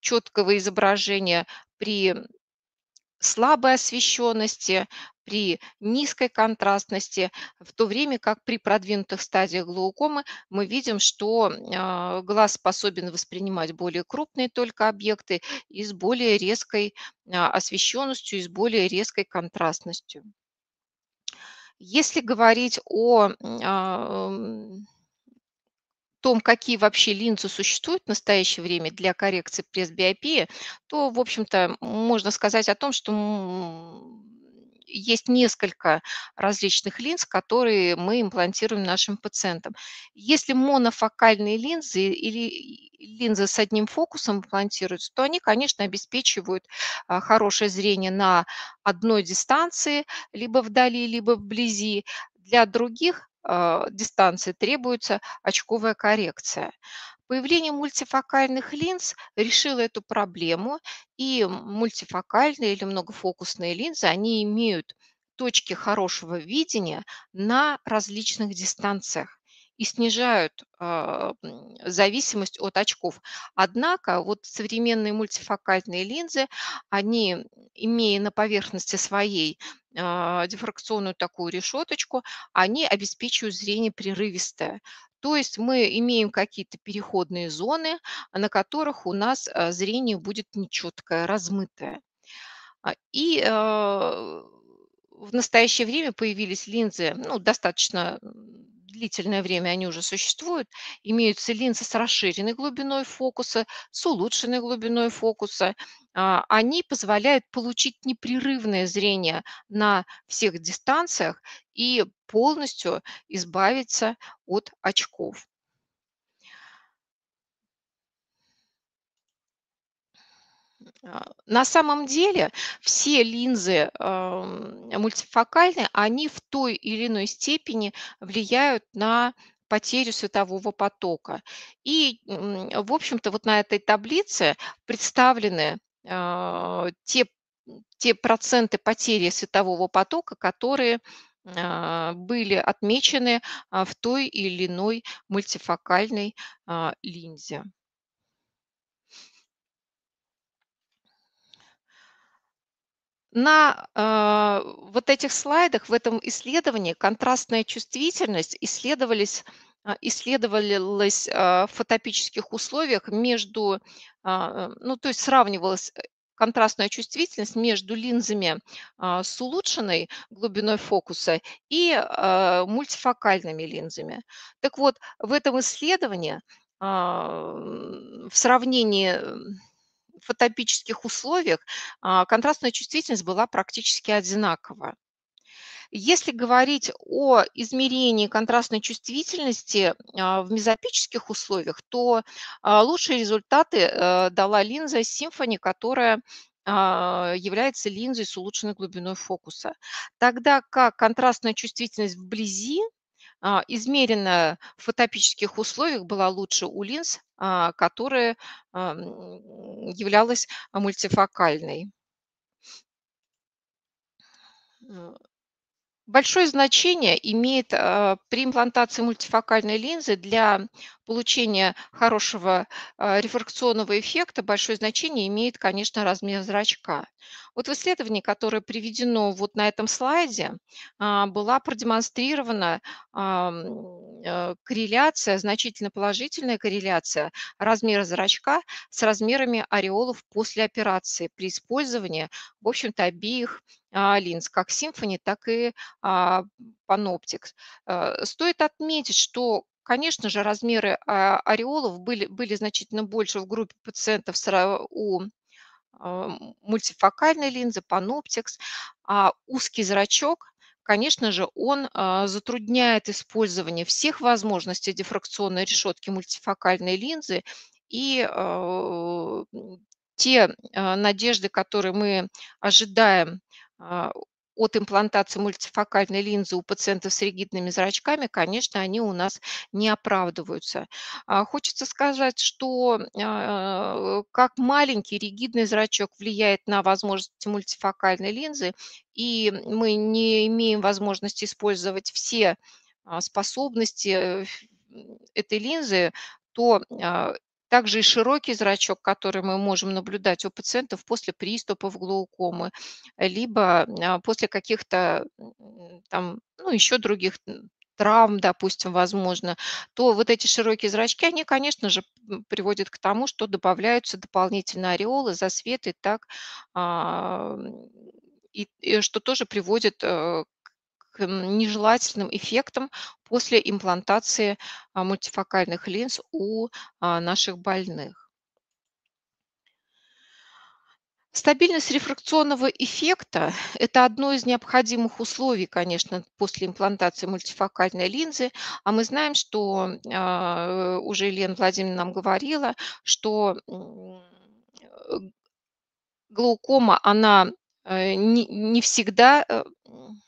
четкого изображения при слабой освещенности, при низкой контрастности, в то время как при продвинутых стадиях глаукомы мы видим, что а, глаз способен воспринимать более крупные только объекты и с более резкой а, освещенностью, и с более резкой контрастностью. Если говорить о том, какие вообще линзы существуют в настоящее время для коррекции пресс-биопии, то, в общем-то, можно сказать о том, что есть несколько различных линз, которые мы имплантируем нашим пациентам. Если монофокальные линзы или линзы с одним фокусом имплантируются, то они, конечно, обеспечивают а, хорошее зрение на одной дистанции, либо вдали, либо вблизи. Для других дистанции требуется очковая коррекция. Появление мультифокальных линз решило эту проблему, и мультифокальные или многофокусные линзы, они имеют точки хорошего видения на различных дистанциях и снижают э, зависимость от очков. Однако вот современные мультифокальные линзы, они, имея на поверхности своей э, дифракционную такую решеточку, они обеспечивают зрение прерывистое. То есть мы имеем какие-то переходные зоны, на которых у нас э, зрение будет нечеткое, размытое. А, и в настоящее время появились линзы, ну, достаточно длительное время они уже существуют, имеются линзы с расширенной глубиной фокуса, с улучшенной глубиной фокуса. А, они позволяют получить непрерывное зрение на всех дистанциях и полностью избавиться от очков. На самом деле все линзы мультифокальные, они в той или иной степени влияют на потерю светового потока. И, в общем-то, вот на этой таблице представлены а, те, те проценты потери светового потока, которые а, были отмечены в той или иной мультифокальной линзе. На э, вот этих слайдах, в этом исследовании контрастная чувствительность исследовались, а, исследовалась а, в фотопических условиях между, а, ну, то есть сравнивалась э, контрастная чувствительность между линзами с улучшенной глубиной фокуса и мультифокальными линзами. Так вот, в этом исследовании в сравнении фотопических условиях а, контрастная чувствительность была практически одинакова. Если говорить о измерении контрастной чувствительности а, в мезопических условиях, то а, лучшие результаты э, дала линза Symphony, которая является линзой с улучшенной глубиной фокуса. Тогда как контрастная чувствительность вблизи а, измеренная в фотопических условиях была лучше у линз, а, которая являлась мультифокальной. Большое значение имеет а, при имплантации мультифокальной линзы для получения хорошего а, рефракционного эффекта, большое значение имеет, конечно, размер зрачка. Вот в исследовании, которое приведено вот на этом слайде, а, была продемонстрирована корреляция, значительно положительная корреляция размера зрачка с размерами ореолов после операции при использовании, в общем-то, обеих а, линз, как Symphony, так и а, Panoptix. Э, стоит отметить, что Конечно же, размеры а, ореолов были, были значительно больше в группе пациентов у мультифокальной линзы, Panoptix, а узкий зрачок, конечно же, он затрудняет использование всех возможностей дифракционной решетки мультифокальной линзы, и те надежды, которые мы ожидаем а, от имплантации мультифокальной линзы у пациентов с ригидными зрачками, конечно, они у нас не оправдываются. А, хочется сказать, что а, как маленький ригидный зрачок влияет на возможности мультифокальной линзы, и мы не имеем возможности использовать все способности э, этой линзы, то также и широкий зрачок, который мы можем наблюдать у пациентов после приступов глаукомы, либо а, после каких-то там, ну, еще других травм, допустим, возможно, то вот эти широкие зрачки, они, конечно же, приводят к тому, что добавляются дополнительные ореолы, засветы, так, а, и, и что тоже приводит э, нежелательным эффектам после имплантации а, мультифокальных линз у а, наших больных. Стабильность рефракционного эффекта– это одно из необходимых условий, конечно, после имплантации мультифокальной линзы. А мы знаем, что а, уже Елена Владимировна нам говорила, что э, глаукома, она не не всегда, э,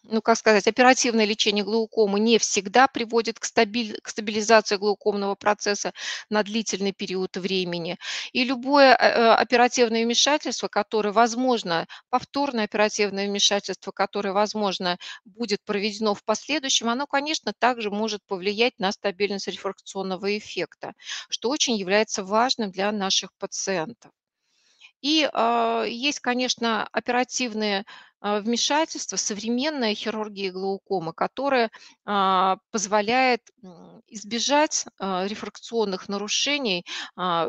ну, как сказать, оперативное лечение глаукомы не всегда приводит к стабиль к стабилизации глаукомного процесса на длительный период времени. И любое, э, оперативное вмешательство, которое возможно, повторное оперативное вмешательство, которое, возможно, будет проведено в последующем, оно, конечно, также может повлиять на стабильность рефракционного эффекта, что очень является важным для наших пациентов. И а, есть, конечно, оперативные а, вмешательства, современная хирургия глаукомы, которая а, позволяет избежать рефракционных нарушений э,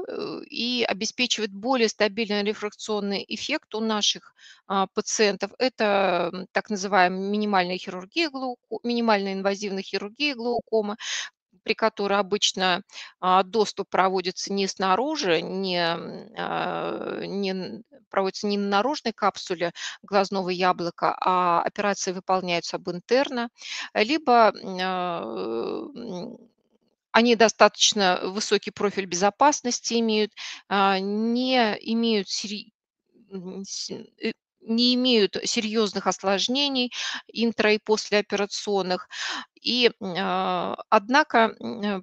и обеспечивает более стабильный рефракционный эффект у наших пациентов. Это так называемая минимальная хирургия глауко, минимальная инвазивная хирургия глаукомы, при которой обычно а, доступ проводится не снаружи, не, а, не проводится не на наружной капсуле глазного яблока, а операции выполняются об интерно, либо а, они достаточно высокий профиль безопасности имеют, не имеют не имеют серьезных осложнений интро- и послеоперационных. И, а, однако,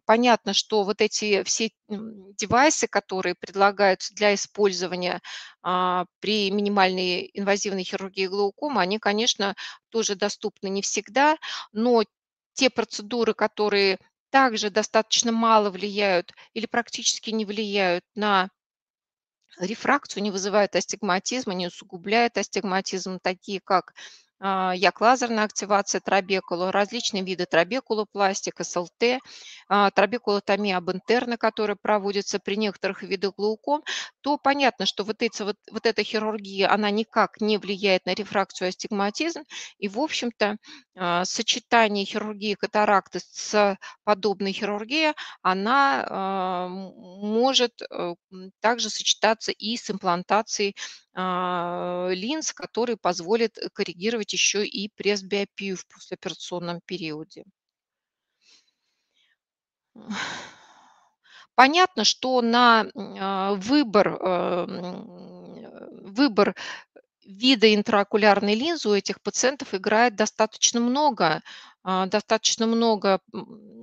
понятно, что вот эти все девайсы, которые предлагаются для использования а, при минимальной инвазивной хирургии глаукомы, они, конечно, тоже доступны не всегда, но те процедуры, которые также достаточно мало влияют или практически не влияют на рефракцию, не вызывает астигматизма, не усугубляет астигматизм, такие как а, як-лазерная активация трабекула, различные виды трабекулопластик, СЛТ, а, трабекулотомия об интерна, которая проводится при некоторых видах глауком, то понятно, что вот, эти, вот, вот эта хирургия, она никак не влияет на рефракцию астигматизм, и, в общем-то, а, сочетание хирургии катаракты с подобной хирургией, она может э, также сочетаться и с имплантацией линз, который позволит э, коррегировать еще и пресбиопию в послеоперационном периоде. Понятно, что на а, выбор, эм, выбор вида интраокулярной линзы у этих пациентов играет достаточно много, а, достаточно много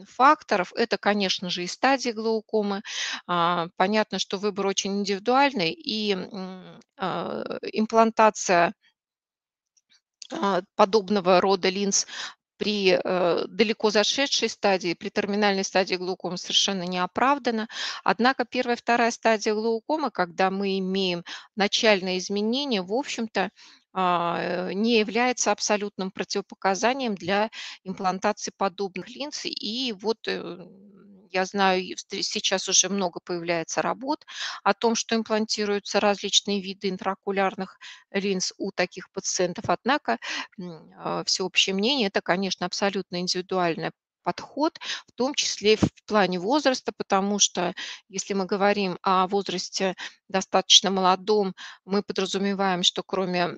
факторов. Это, конечно же, и стадии глаукомы. А, понятно, что выбор очень индивидуальный, и а, имплантация подобного рода линз при э, далеко зашедшей стадии, при терминальной стадии глаукомы совершенно не оправдана. Однако первая и вторая стадия глаукомы, когда мы имеем начальные изменения, в общем-то, а, не является абсолютным противопоказанием для имплантации подобных линз. И вот э, я знаю, сейчас уже много появляется работ о том, что имплантируются различные виды интраокулярных линз у таких пациентов. Однако а, всеобщее мнение, это, конечно, абсолютно индивидуальное подход, в том числе в плане возраста, потому что если мы говорим о возрасте достаточно молодом, мы подразумеваем, что кроме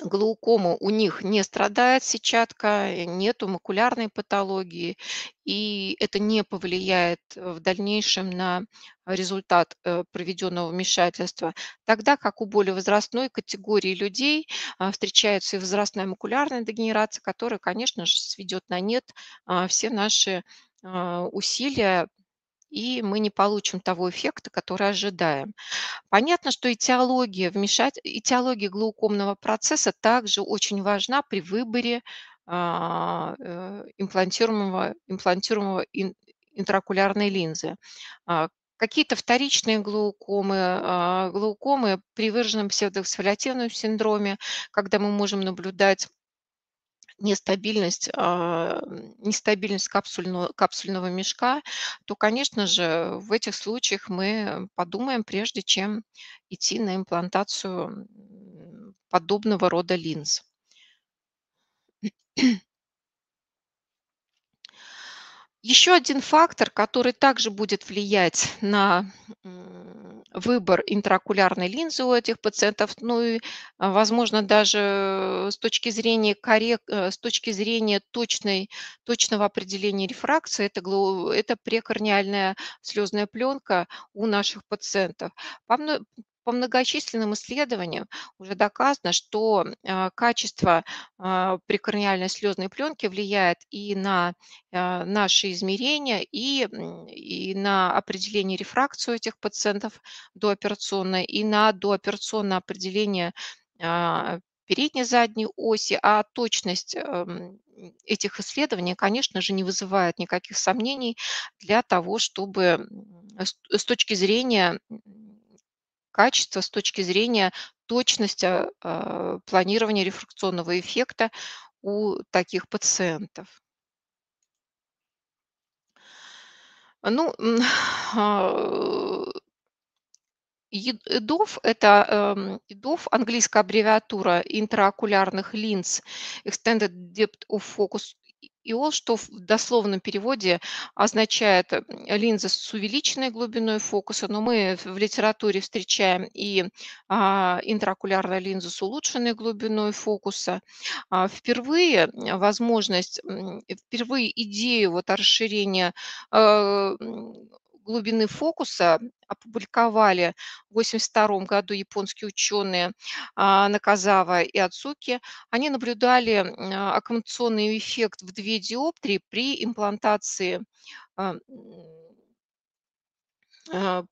а, глаукому у них не страдает сетчатка, нету макулярной патологии, и это не повлияет в дальнейшем на результат э, проведенного вмешательства. Тогда как у более возрастной категории людей а, встречается и возрастная макулярная дегенерация, которая, конечно же, сведет на нет а, все наши а, усилия и мы не получим того эффекта, который ожидаем. Понятно, что этиология, вмешать, этиология глаукомного процесса также очень важна при выборе а, э, имплантируемого, имплантируемого интраокулярной линзы. Какие-то вторичные глаукомы, глаукомы при выраженном псевдоэксфолиативном синдроме, когда мы можем наблюдать нестабильность, а, нестабильность капсульного, капсульного мешка, то, конечно же, в этих случаях мы подумаем, прежде чем идти на имплантацию подобного рода линз. Еще один фактор, который также будет влиять на выбор интраокулярной линзы у этих пациентов, ну и, а, возможно, даже с точки зрения, коррек... Э, с точки зрения точной, точного определения рефракции, это, глу... это прекорниальная слезная пленка у наших пациентов. По многочисленным исследованиям уже доказано, что а, качество а, прикорниальной слезной пленки влияет и на а, наши измерения, и, и на определение рефракции этих пациентов дооперационной, и на дооперационное определение передней задней оси, а точность эм, этих исследований, конечно же, не вызывает никаких сомнений для того, чтобы с точки зрения качества с точки зрения точности а, планирования рефракционного эффекта у таких пациентов. Ну, [sighs] а, EDOF– это EDOF, эм, английская аббревиатура интраокулярных линз, Extended Depth of Focus ИОЛ, что в дословном переводе означает линза с увеличенной глубиной фокуса, но мы в литературе встречаем и а, интраокулярную линзу с улучшенной глубиной фокуса. А, впервые возможность, впервые идею вот расширения э, глубины фокуса опубликовали в 1982 году японские ученые а, Наказава и Ацуки. Они наблюдали а, аккумуляционный эффект в две диоптрии при имплантации а,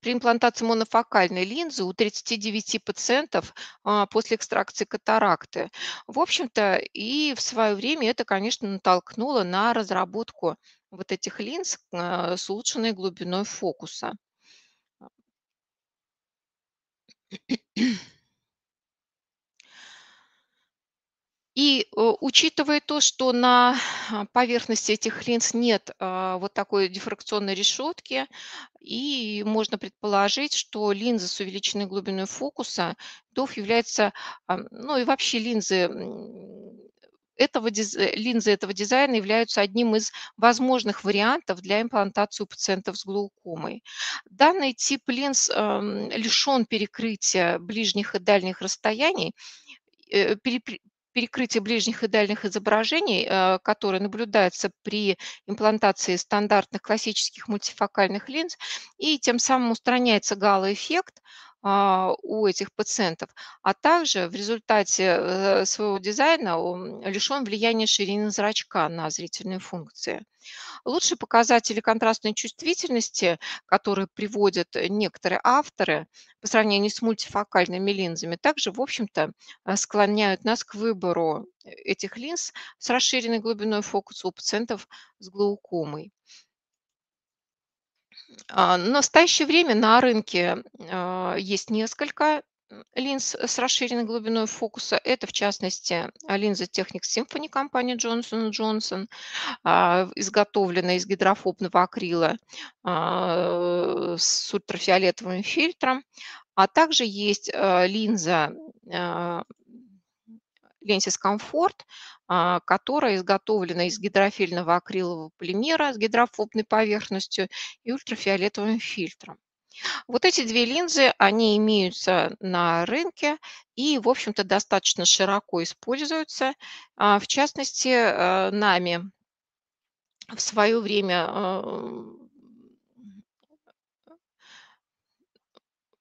при имплантации монофокальной линзы у 39 пациентов после экстракции катаракты. В общем-то, и в свое время это, конечно, натолкнуло на разработку вот этих линз с улучшенной глубиной фокуса. И э, учитывая то, что на а, поверхности этих линз нет а, вот такой дифракционной решетки, и можно предположить, что линза с увеличенной глубиной фокуса ДОФ является, а, ну и вообще линзы этого, линзы этого дизайна являются одним из возможных вариантов для имплантации у пациентов с глаукомой. Данный тип линз э, лишен перекрытия ближних и дальних расстояний, э, перекрытие ближних и дальних изображений, э, которое наблюдается при имплантации стандартных классических мультифокальных линз, и тем самым устраняется гало-эффект, у этих пациентов, а также в результате э, своего дизайна он лишен влияния ширины зрачка на зрительные функции. Лучшие показатели контрастной чувствительности, которые приводят некоторые авторы по сравнению с мультифокальными линзами, также, в общем-то, э, склоняют нас к выбору этих линз с расширенной глубиной фокуса у пациентов с глаукомой. А, в настоящее время на рынке а, есть несколько линз с расширенной глубиной фокуса. Это, в частности, линза Technic Symphony компании Johnson Johnson, а, изготовленная из гидрофобного акрила с ультрафиолетовым фильтром. А также есть линза Lensis Comfort, а, которая изготовлена из гидрофильного акрилового полимера с гидрофобной поверхностью и ультрафиолетовым фильтром. Вот эти две линзы, они имеются на рынке и, в общем-то, достаточно широко используются. А, в частности, э, нами в свое время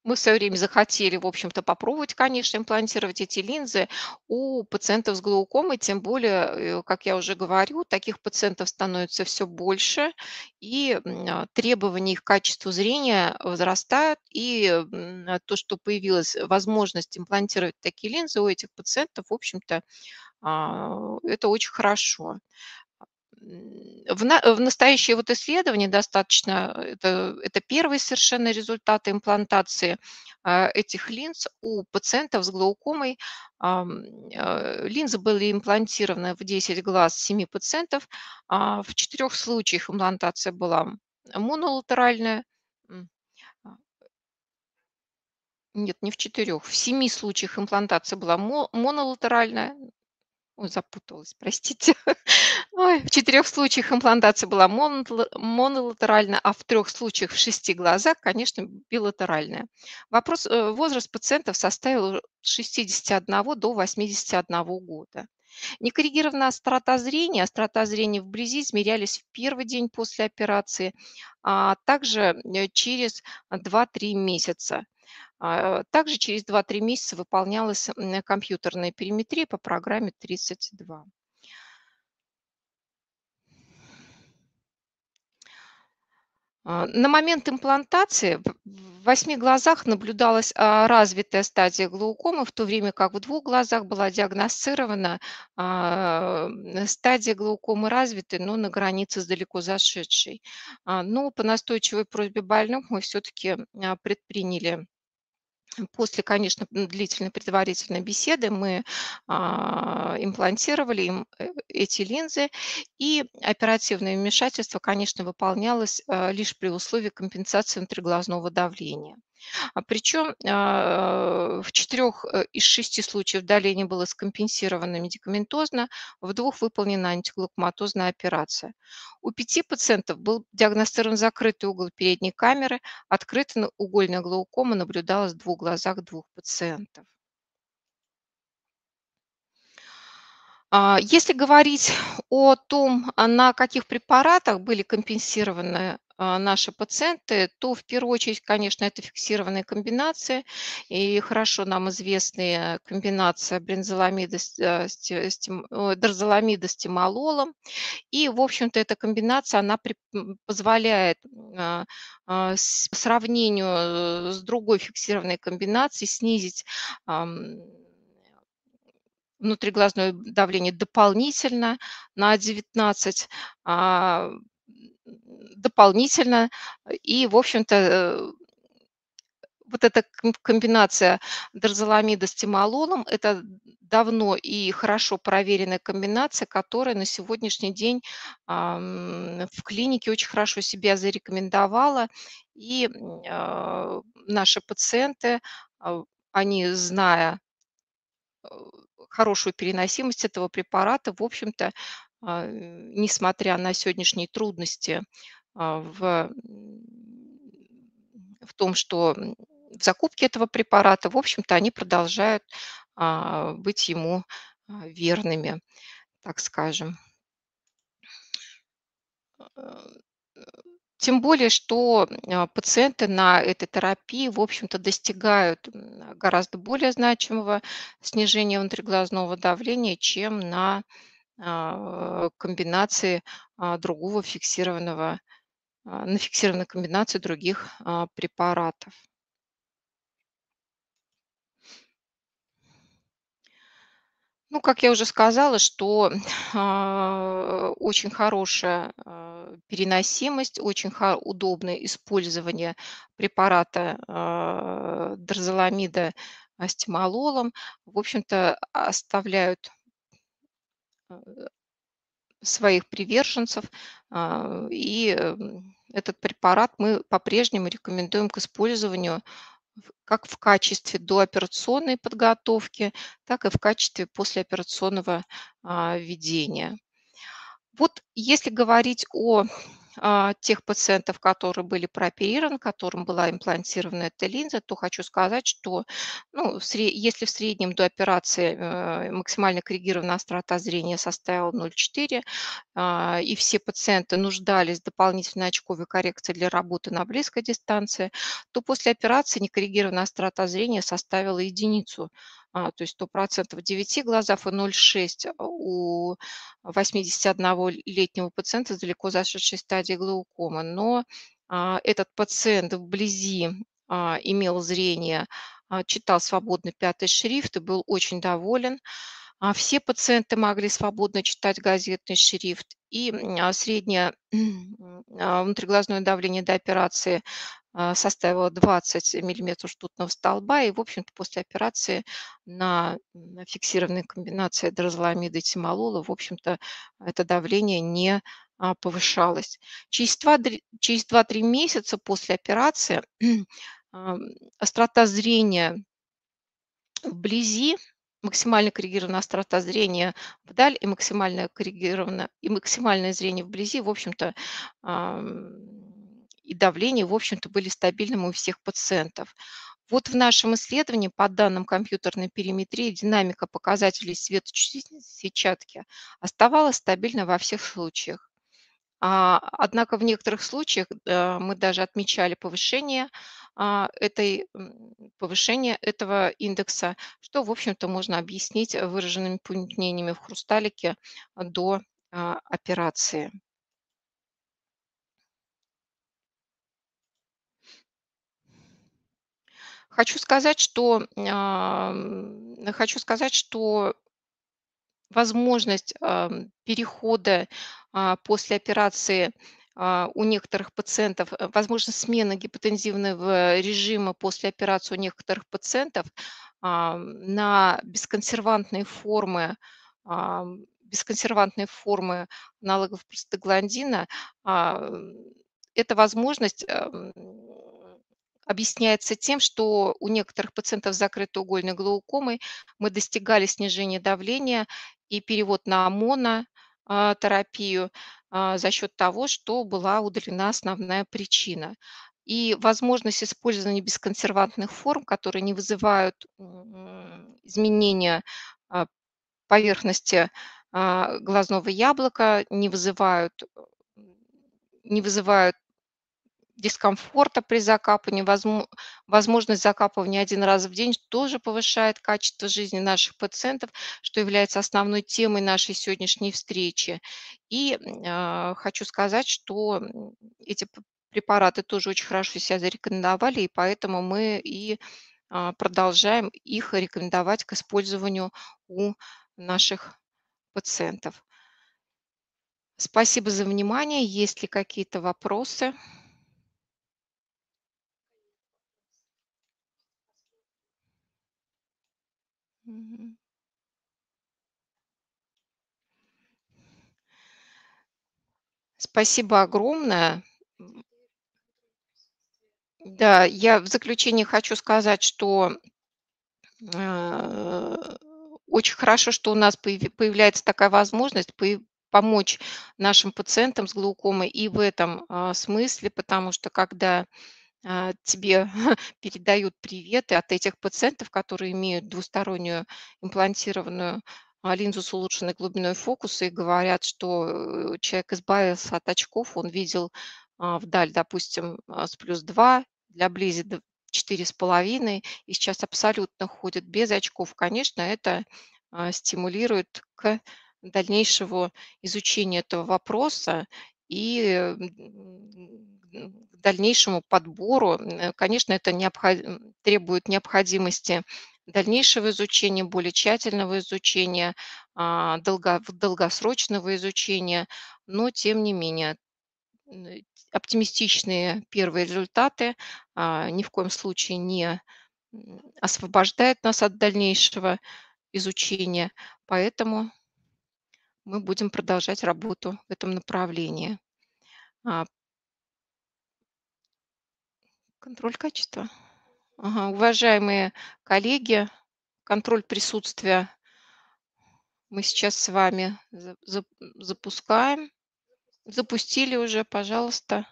Мы в свое время захотели, в общем-то, попробовать, конечно, имплантировать эти линзы у пациентов с глаукомой, тем более, э, как я уже говорю, таких пациентов становится все больше, и а, требования их к качеству зрения возрастают, и то, что появилась возможность имплантировать такие линзы у этих пациентов, в общем-то, а, это очень хорошо. В, на, в настоящее вот исследование достаточно, это, это первые совершенно результаты имплантации а, этих линз у пациентов с глаукомой. А, линзы были имплантированы в 10 глаз 7 пациентов. А, в четырех случаях имплантация была монолатеральная, нет, не в четырех, в семи случаях имплантация была монолатеральная, Ой, запуталась, простите. [laughs] Ой, в четырех случаях имплантация была монолатеральная, а в трех случаях в шести глазах, конечно, билатеральная. Вопрос, э, возраст пациентов составил 61 до 81 года. Некоррегированная острота зрения, острота зрения вблизи измерялись в первый день после операции, а также э, через 2-3 месяца. А, также через 2-3 месяца выполнялась компьютерная периметрия по программе 32. А, на момент имплантации в восьми глазах наблюдалась а, развитая стадия глаукомы, в то время как в двух глазах была диагностирована стадия глаукомы развитой, но на границе с далеко зашедшей. Но по настойчивой просьбе больных мы все-таки предприняли После, конечно, длительной предварительной беседы мы а, имплантировали им э, эти линзы, и оперативное вмешательство, конечно, выполнялось а, лишь при условии компенсации внутриглазного давления. А причем а, в четырех э, из шести случаев удаление было скомпенсировано медикаментозно, в двух выполнена антиглукоматозная операция. У пяти пациентов был диагностирован закрытый угол передней камеры, открытая угольная глаукома наблюдалась в двух глазах двух пациентов. А, если говорить о том, на каких препаратах были компенсированы наши пациенты, то в первую очередь, конечно, это фиксированные комбинации. И хорошо нам известная комбинация брензоламида с, э, с, с тимололом. И, в общем-то, эта комбинация, она позволяет а, а, сравнению с другой фиксированной комбинацией снизить внутриглазное давление дополнительно на 19 дополнительно. И, в общем-то, э, вот эта комбинация дрозоламида с тимололом – это давно и хорошо проверенная комбинация, которая на сегодняшний день в клинике очень хорошо себя зарекомендовала. И а, наши пациенты, а, они, зная э, хорошую переносимость этого препарата, в общем-то, несмотря на сегодняшние трудности а, в, в том, что в закупке этого препарата, в общем-то, они продолжают а, быть ему верными, так скажем. Тем более, что пациенты на этой терапии, в общем-то, достигают гораздо более значимого снижения внутриглазного давления, чем на а, комбинации а, другого фиксированного, а, на фиксированной комбинации других препаратов. Ну, как я уже сказала, что [laughs] очень хорошая переносимость, очень удобное использование препарата э, дрозоламида с тимололом, в общем-то, оставляют своих приверженцев. А, и этот препарат мы по-прежнему рекомендуем к использованию как в качестве дооперационной подготовки, так и в качестве послеоперационного а, ведения. Вот если говорить о а, тех пациентов, которые были прооперированы, которым была имплантирована эта линза, то хочу сказать, что ну, если в среднем до операции э, максимально коррегированная острота зрения составила 0,4, а, и все пациенты нуждались в дополнительной очковой коррекции для работы на близкой дистанции, то после операции некоррегированная острота зрения составила единицу. а, то есть 100% в 9 глазах и 0,6 у 81-летнего пациента с далеко зашедшей стадии глаукомы. Но а, этот пациент вблизи а, имел зрение, читал свободно пятый шрифт и был очень доволен. а, все пациенты могли свободно читать газетный шрифт, и а, среднее [clears throat] внутриглазное давление до операции составило 20 миллиметров ртутного столба, и, в общем-то, после операции на фиксированной комбинации дрозоламида и тимолола, в общем-то, это давление не повышалось. Через 2-3 месяца после операции [clears throat] острота зрения вблизи, максимально коррегированная острота зрения вдаль и максимально коррегированное и максимальное зрение вблизи, в общем-то, и давление, в общем-то, были стабильными у всех пациентов. Вот в нашем исследовании по данным компьютерной периметрии динамика показателей светочувствительности сетчатки оставалась стабильной во всех случаях. А, однако в некоторых случаях мы даже отмечали повышение а, этой, повышение этого индекса, что, в общем-то, можно объяснить выраженными помутнениями в хрусталике до а, операции. Хочу сказать, что, хочу сказать, что возможность перехода а, после операции а, у некоторых пациентов, э, возможность смены гипотензивного режима после операции у некоторых пациентов на бесконсервантные формы, бесконсервантные формы аналогов простагландина, эта возможность объясняется тем, что у некоторых пациентов с закрытой угольной глаукомой мы достигали снижения давления и перевод на монотерапию а, за счет того, что была удалена основная причина. И возможность использования бесконсервантных форм, которые не вызывают изменения а, поверхности а, глазного яблока, не вызывают, не вызывают дискомфорта при закапывании, возможность закапывания один раз в день тоже повышает качество жизни наших пациентов, что является основной темой нашей сегодняшней встречи. И э, хочу сказать, что эти препараты тоже очень хорошо себя зарекомендовали, и поэтому мы и э, продолжаем их рекомендовать к использованию у наших пациентов. Спасибо за внимание. Есть ли какие-то вопросы? Спасибо огромное. Да, я в заключение хочу сказать, что э, очень хорошо, что у нас появляется такая возможность помочь нашим пациентам с глаукомой и в этом а, смысле, потому что когда тебе [laughs] передают приветы от этих пациентов, которые имеют двустороннюю имплантированную а, линзу с улучшенной глубиной фокуса и говорят, что э, человек избавился от очков, он видел а, вдаль, допустим, с плюс 2, для близи четыре с половиной, и сейчас абсолютно ходит без очков. Конечно, это стимулирует к дальнейшему изучению этого вопроса и дальнейшему подбору. Э, конечно, это необход... требует необходимости дальнейшего изучения, более тщательного изучения, а, долго... долгосрочного изучения, но тем не менее оптимистичные первые результаты а, ни в коем случае не освобождают нас от дальнейшего изучения, поэтому мы будем продолжать работу в этом направлении. Контроль качества. Ага, уважаемые коллеги, контроль присутствия мы сейчас с вами запускаем. Запустили уже, пожалуйста.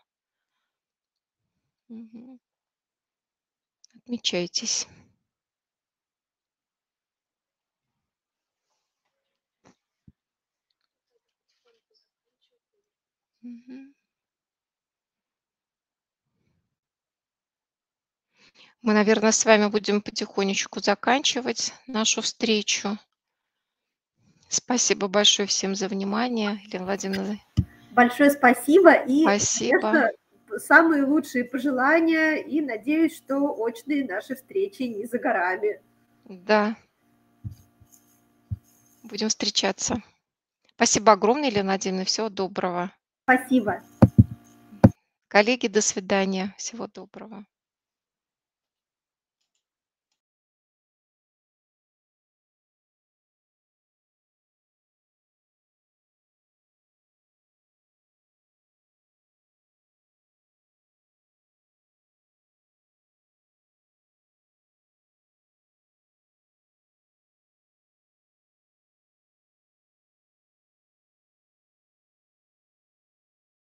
Отмечайтесь. Мы, наверное, с вами будем потихонечку заканчивать нашу встречу. Спасибо большое всем за внимание, Елена Владимировна. Большое спасибо и, спасибо. конечно, самые лучшие пожелания и надеюсь, что очные наши встречи не за горами. Да, Будем встречаться. Спасибо огромное, Елена Владимировна. Всего доброго. Спасибо. Коллеги, до свидания. Всего доброго.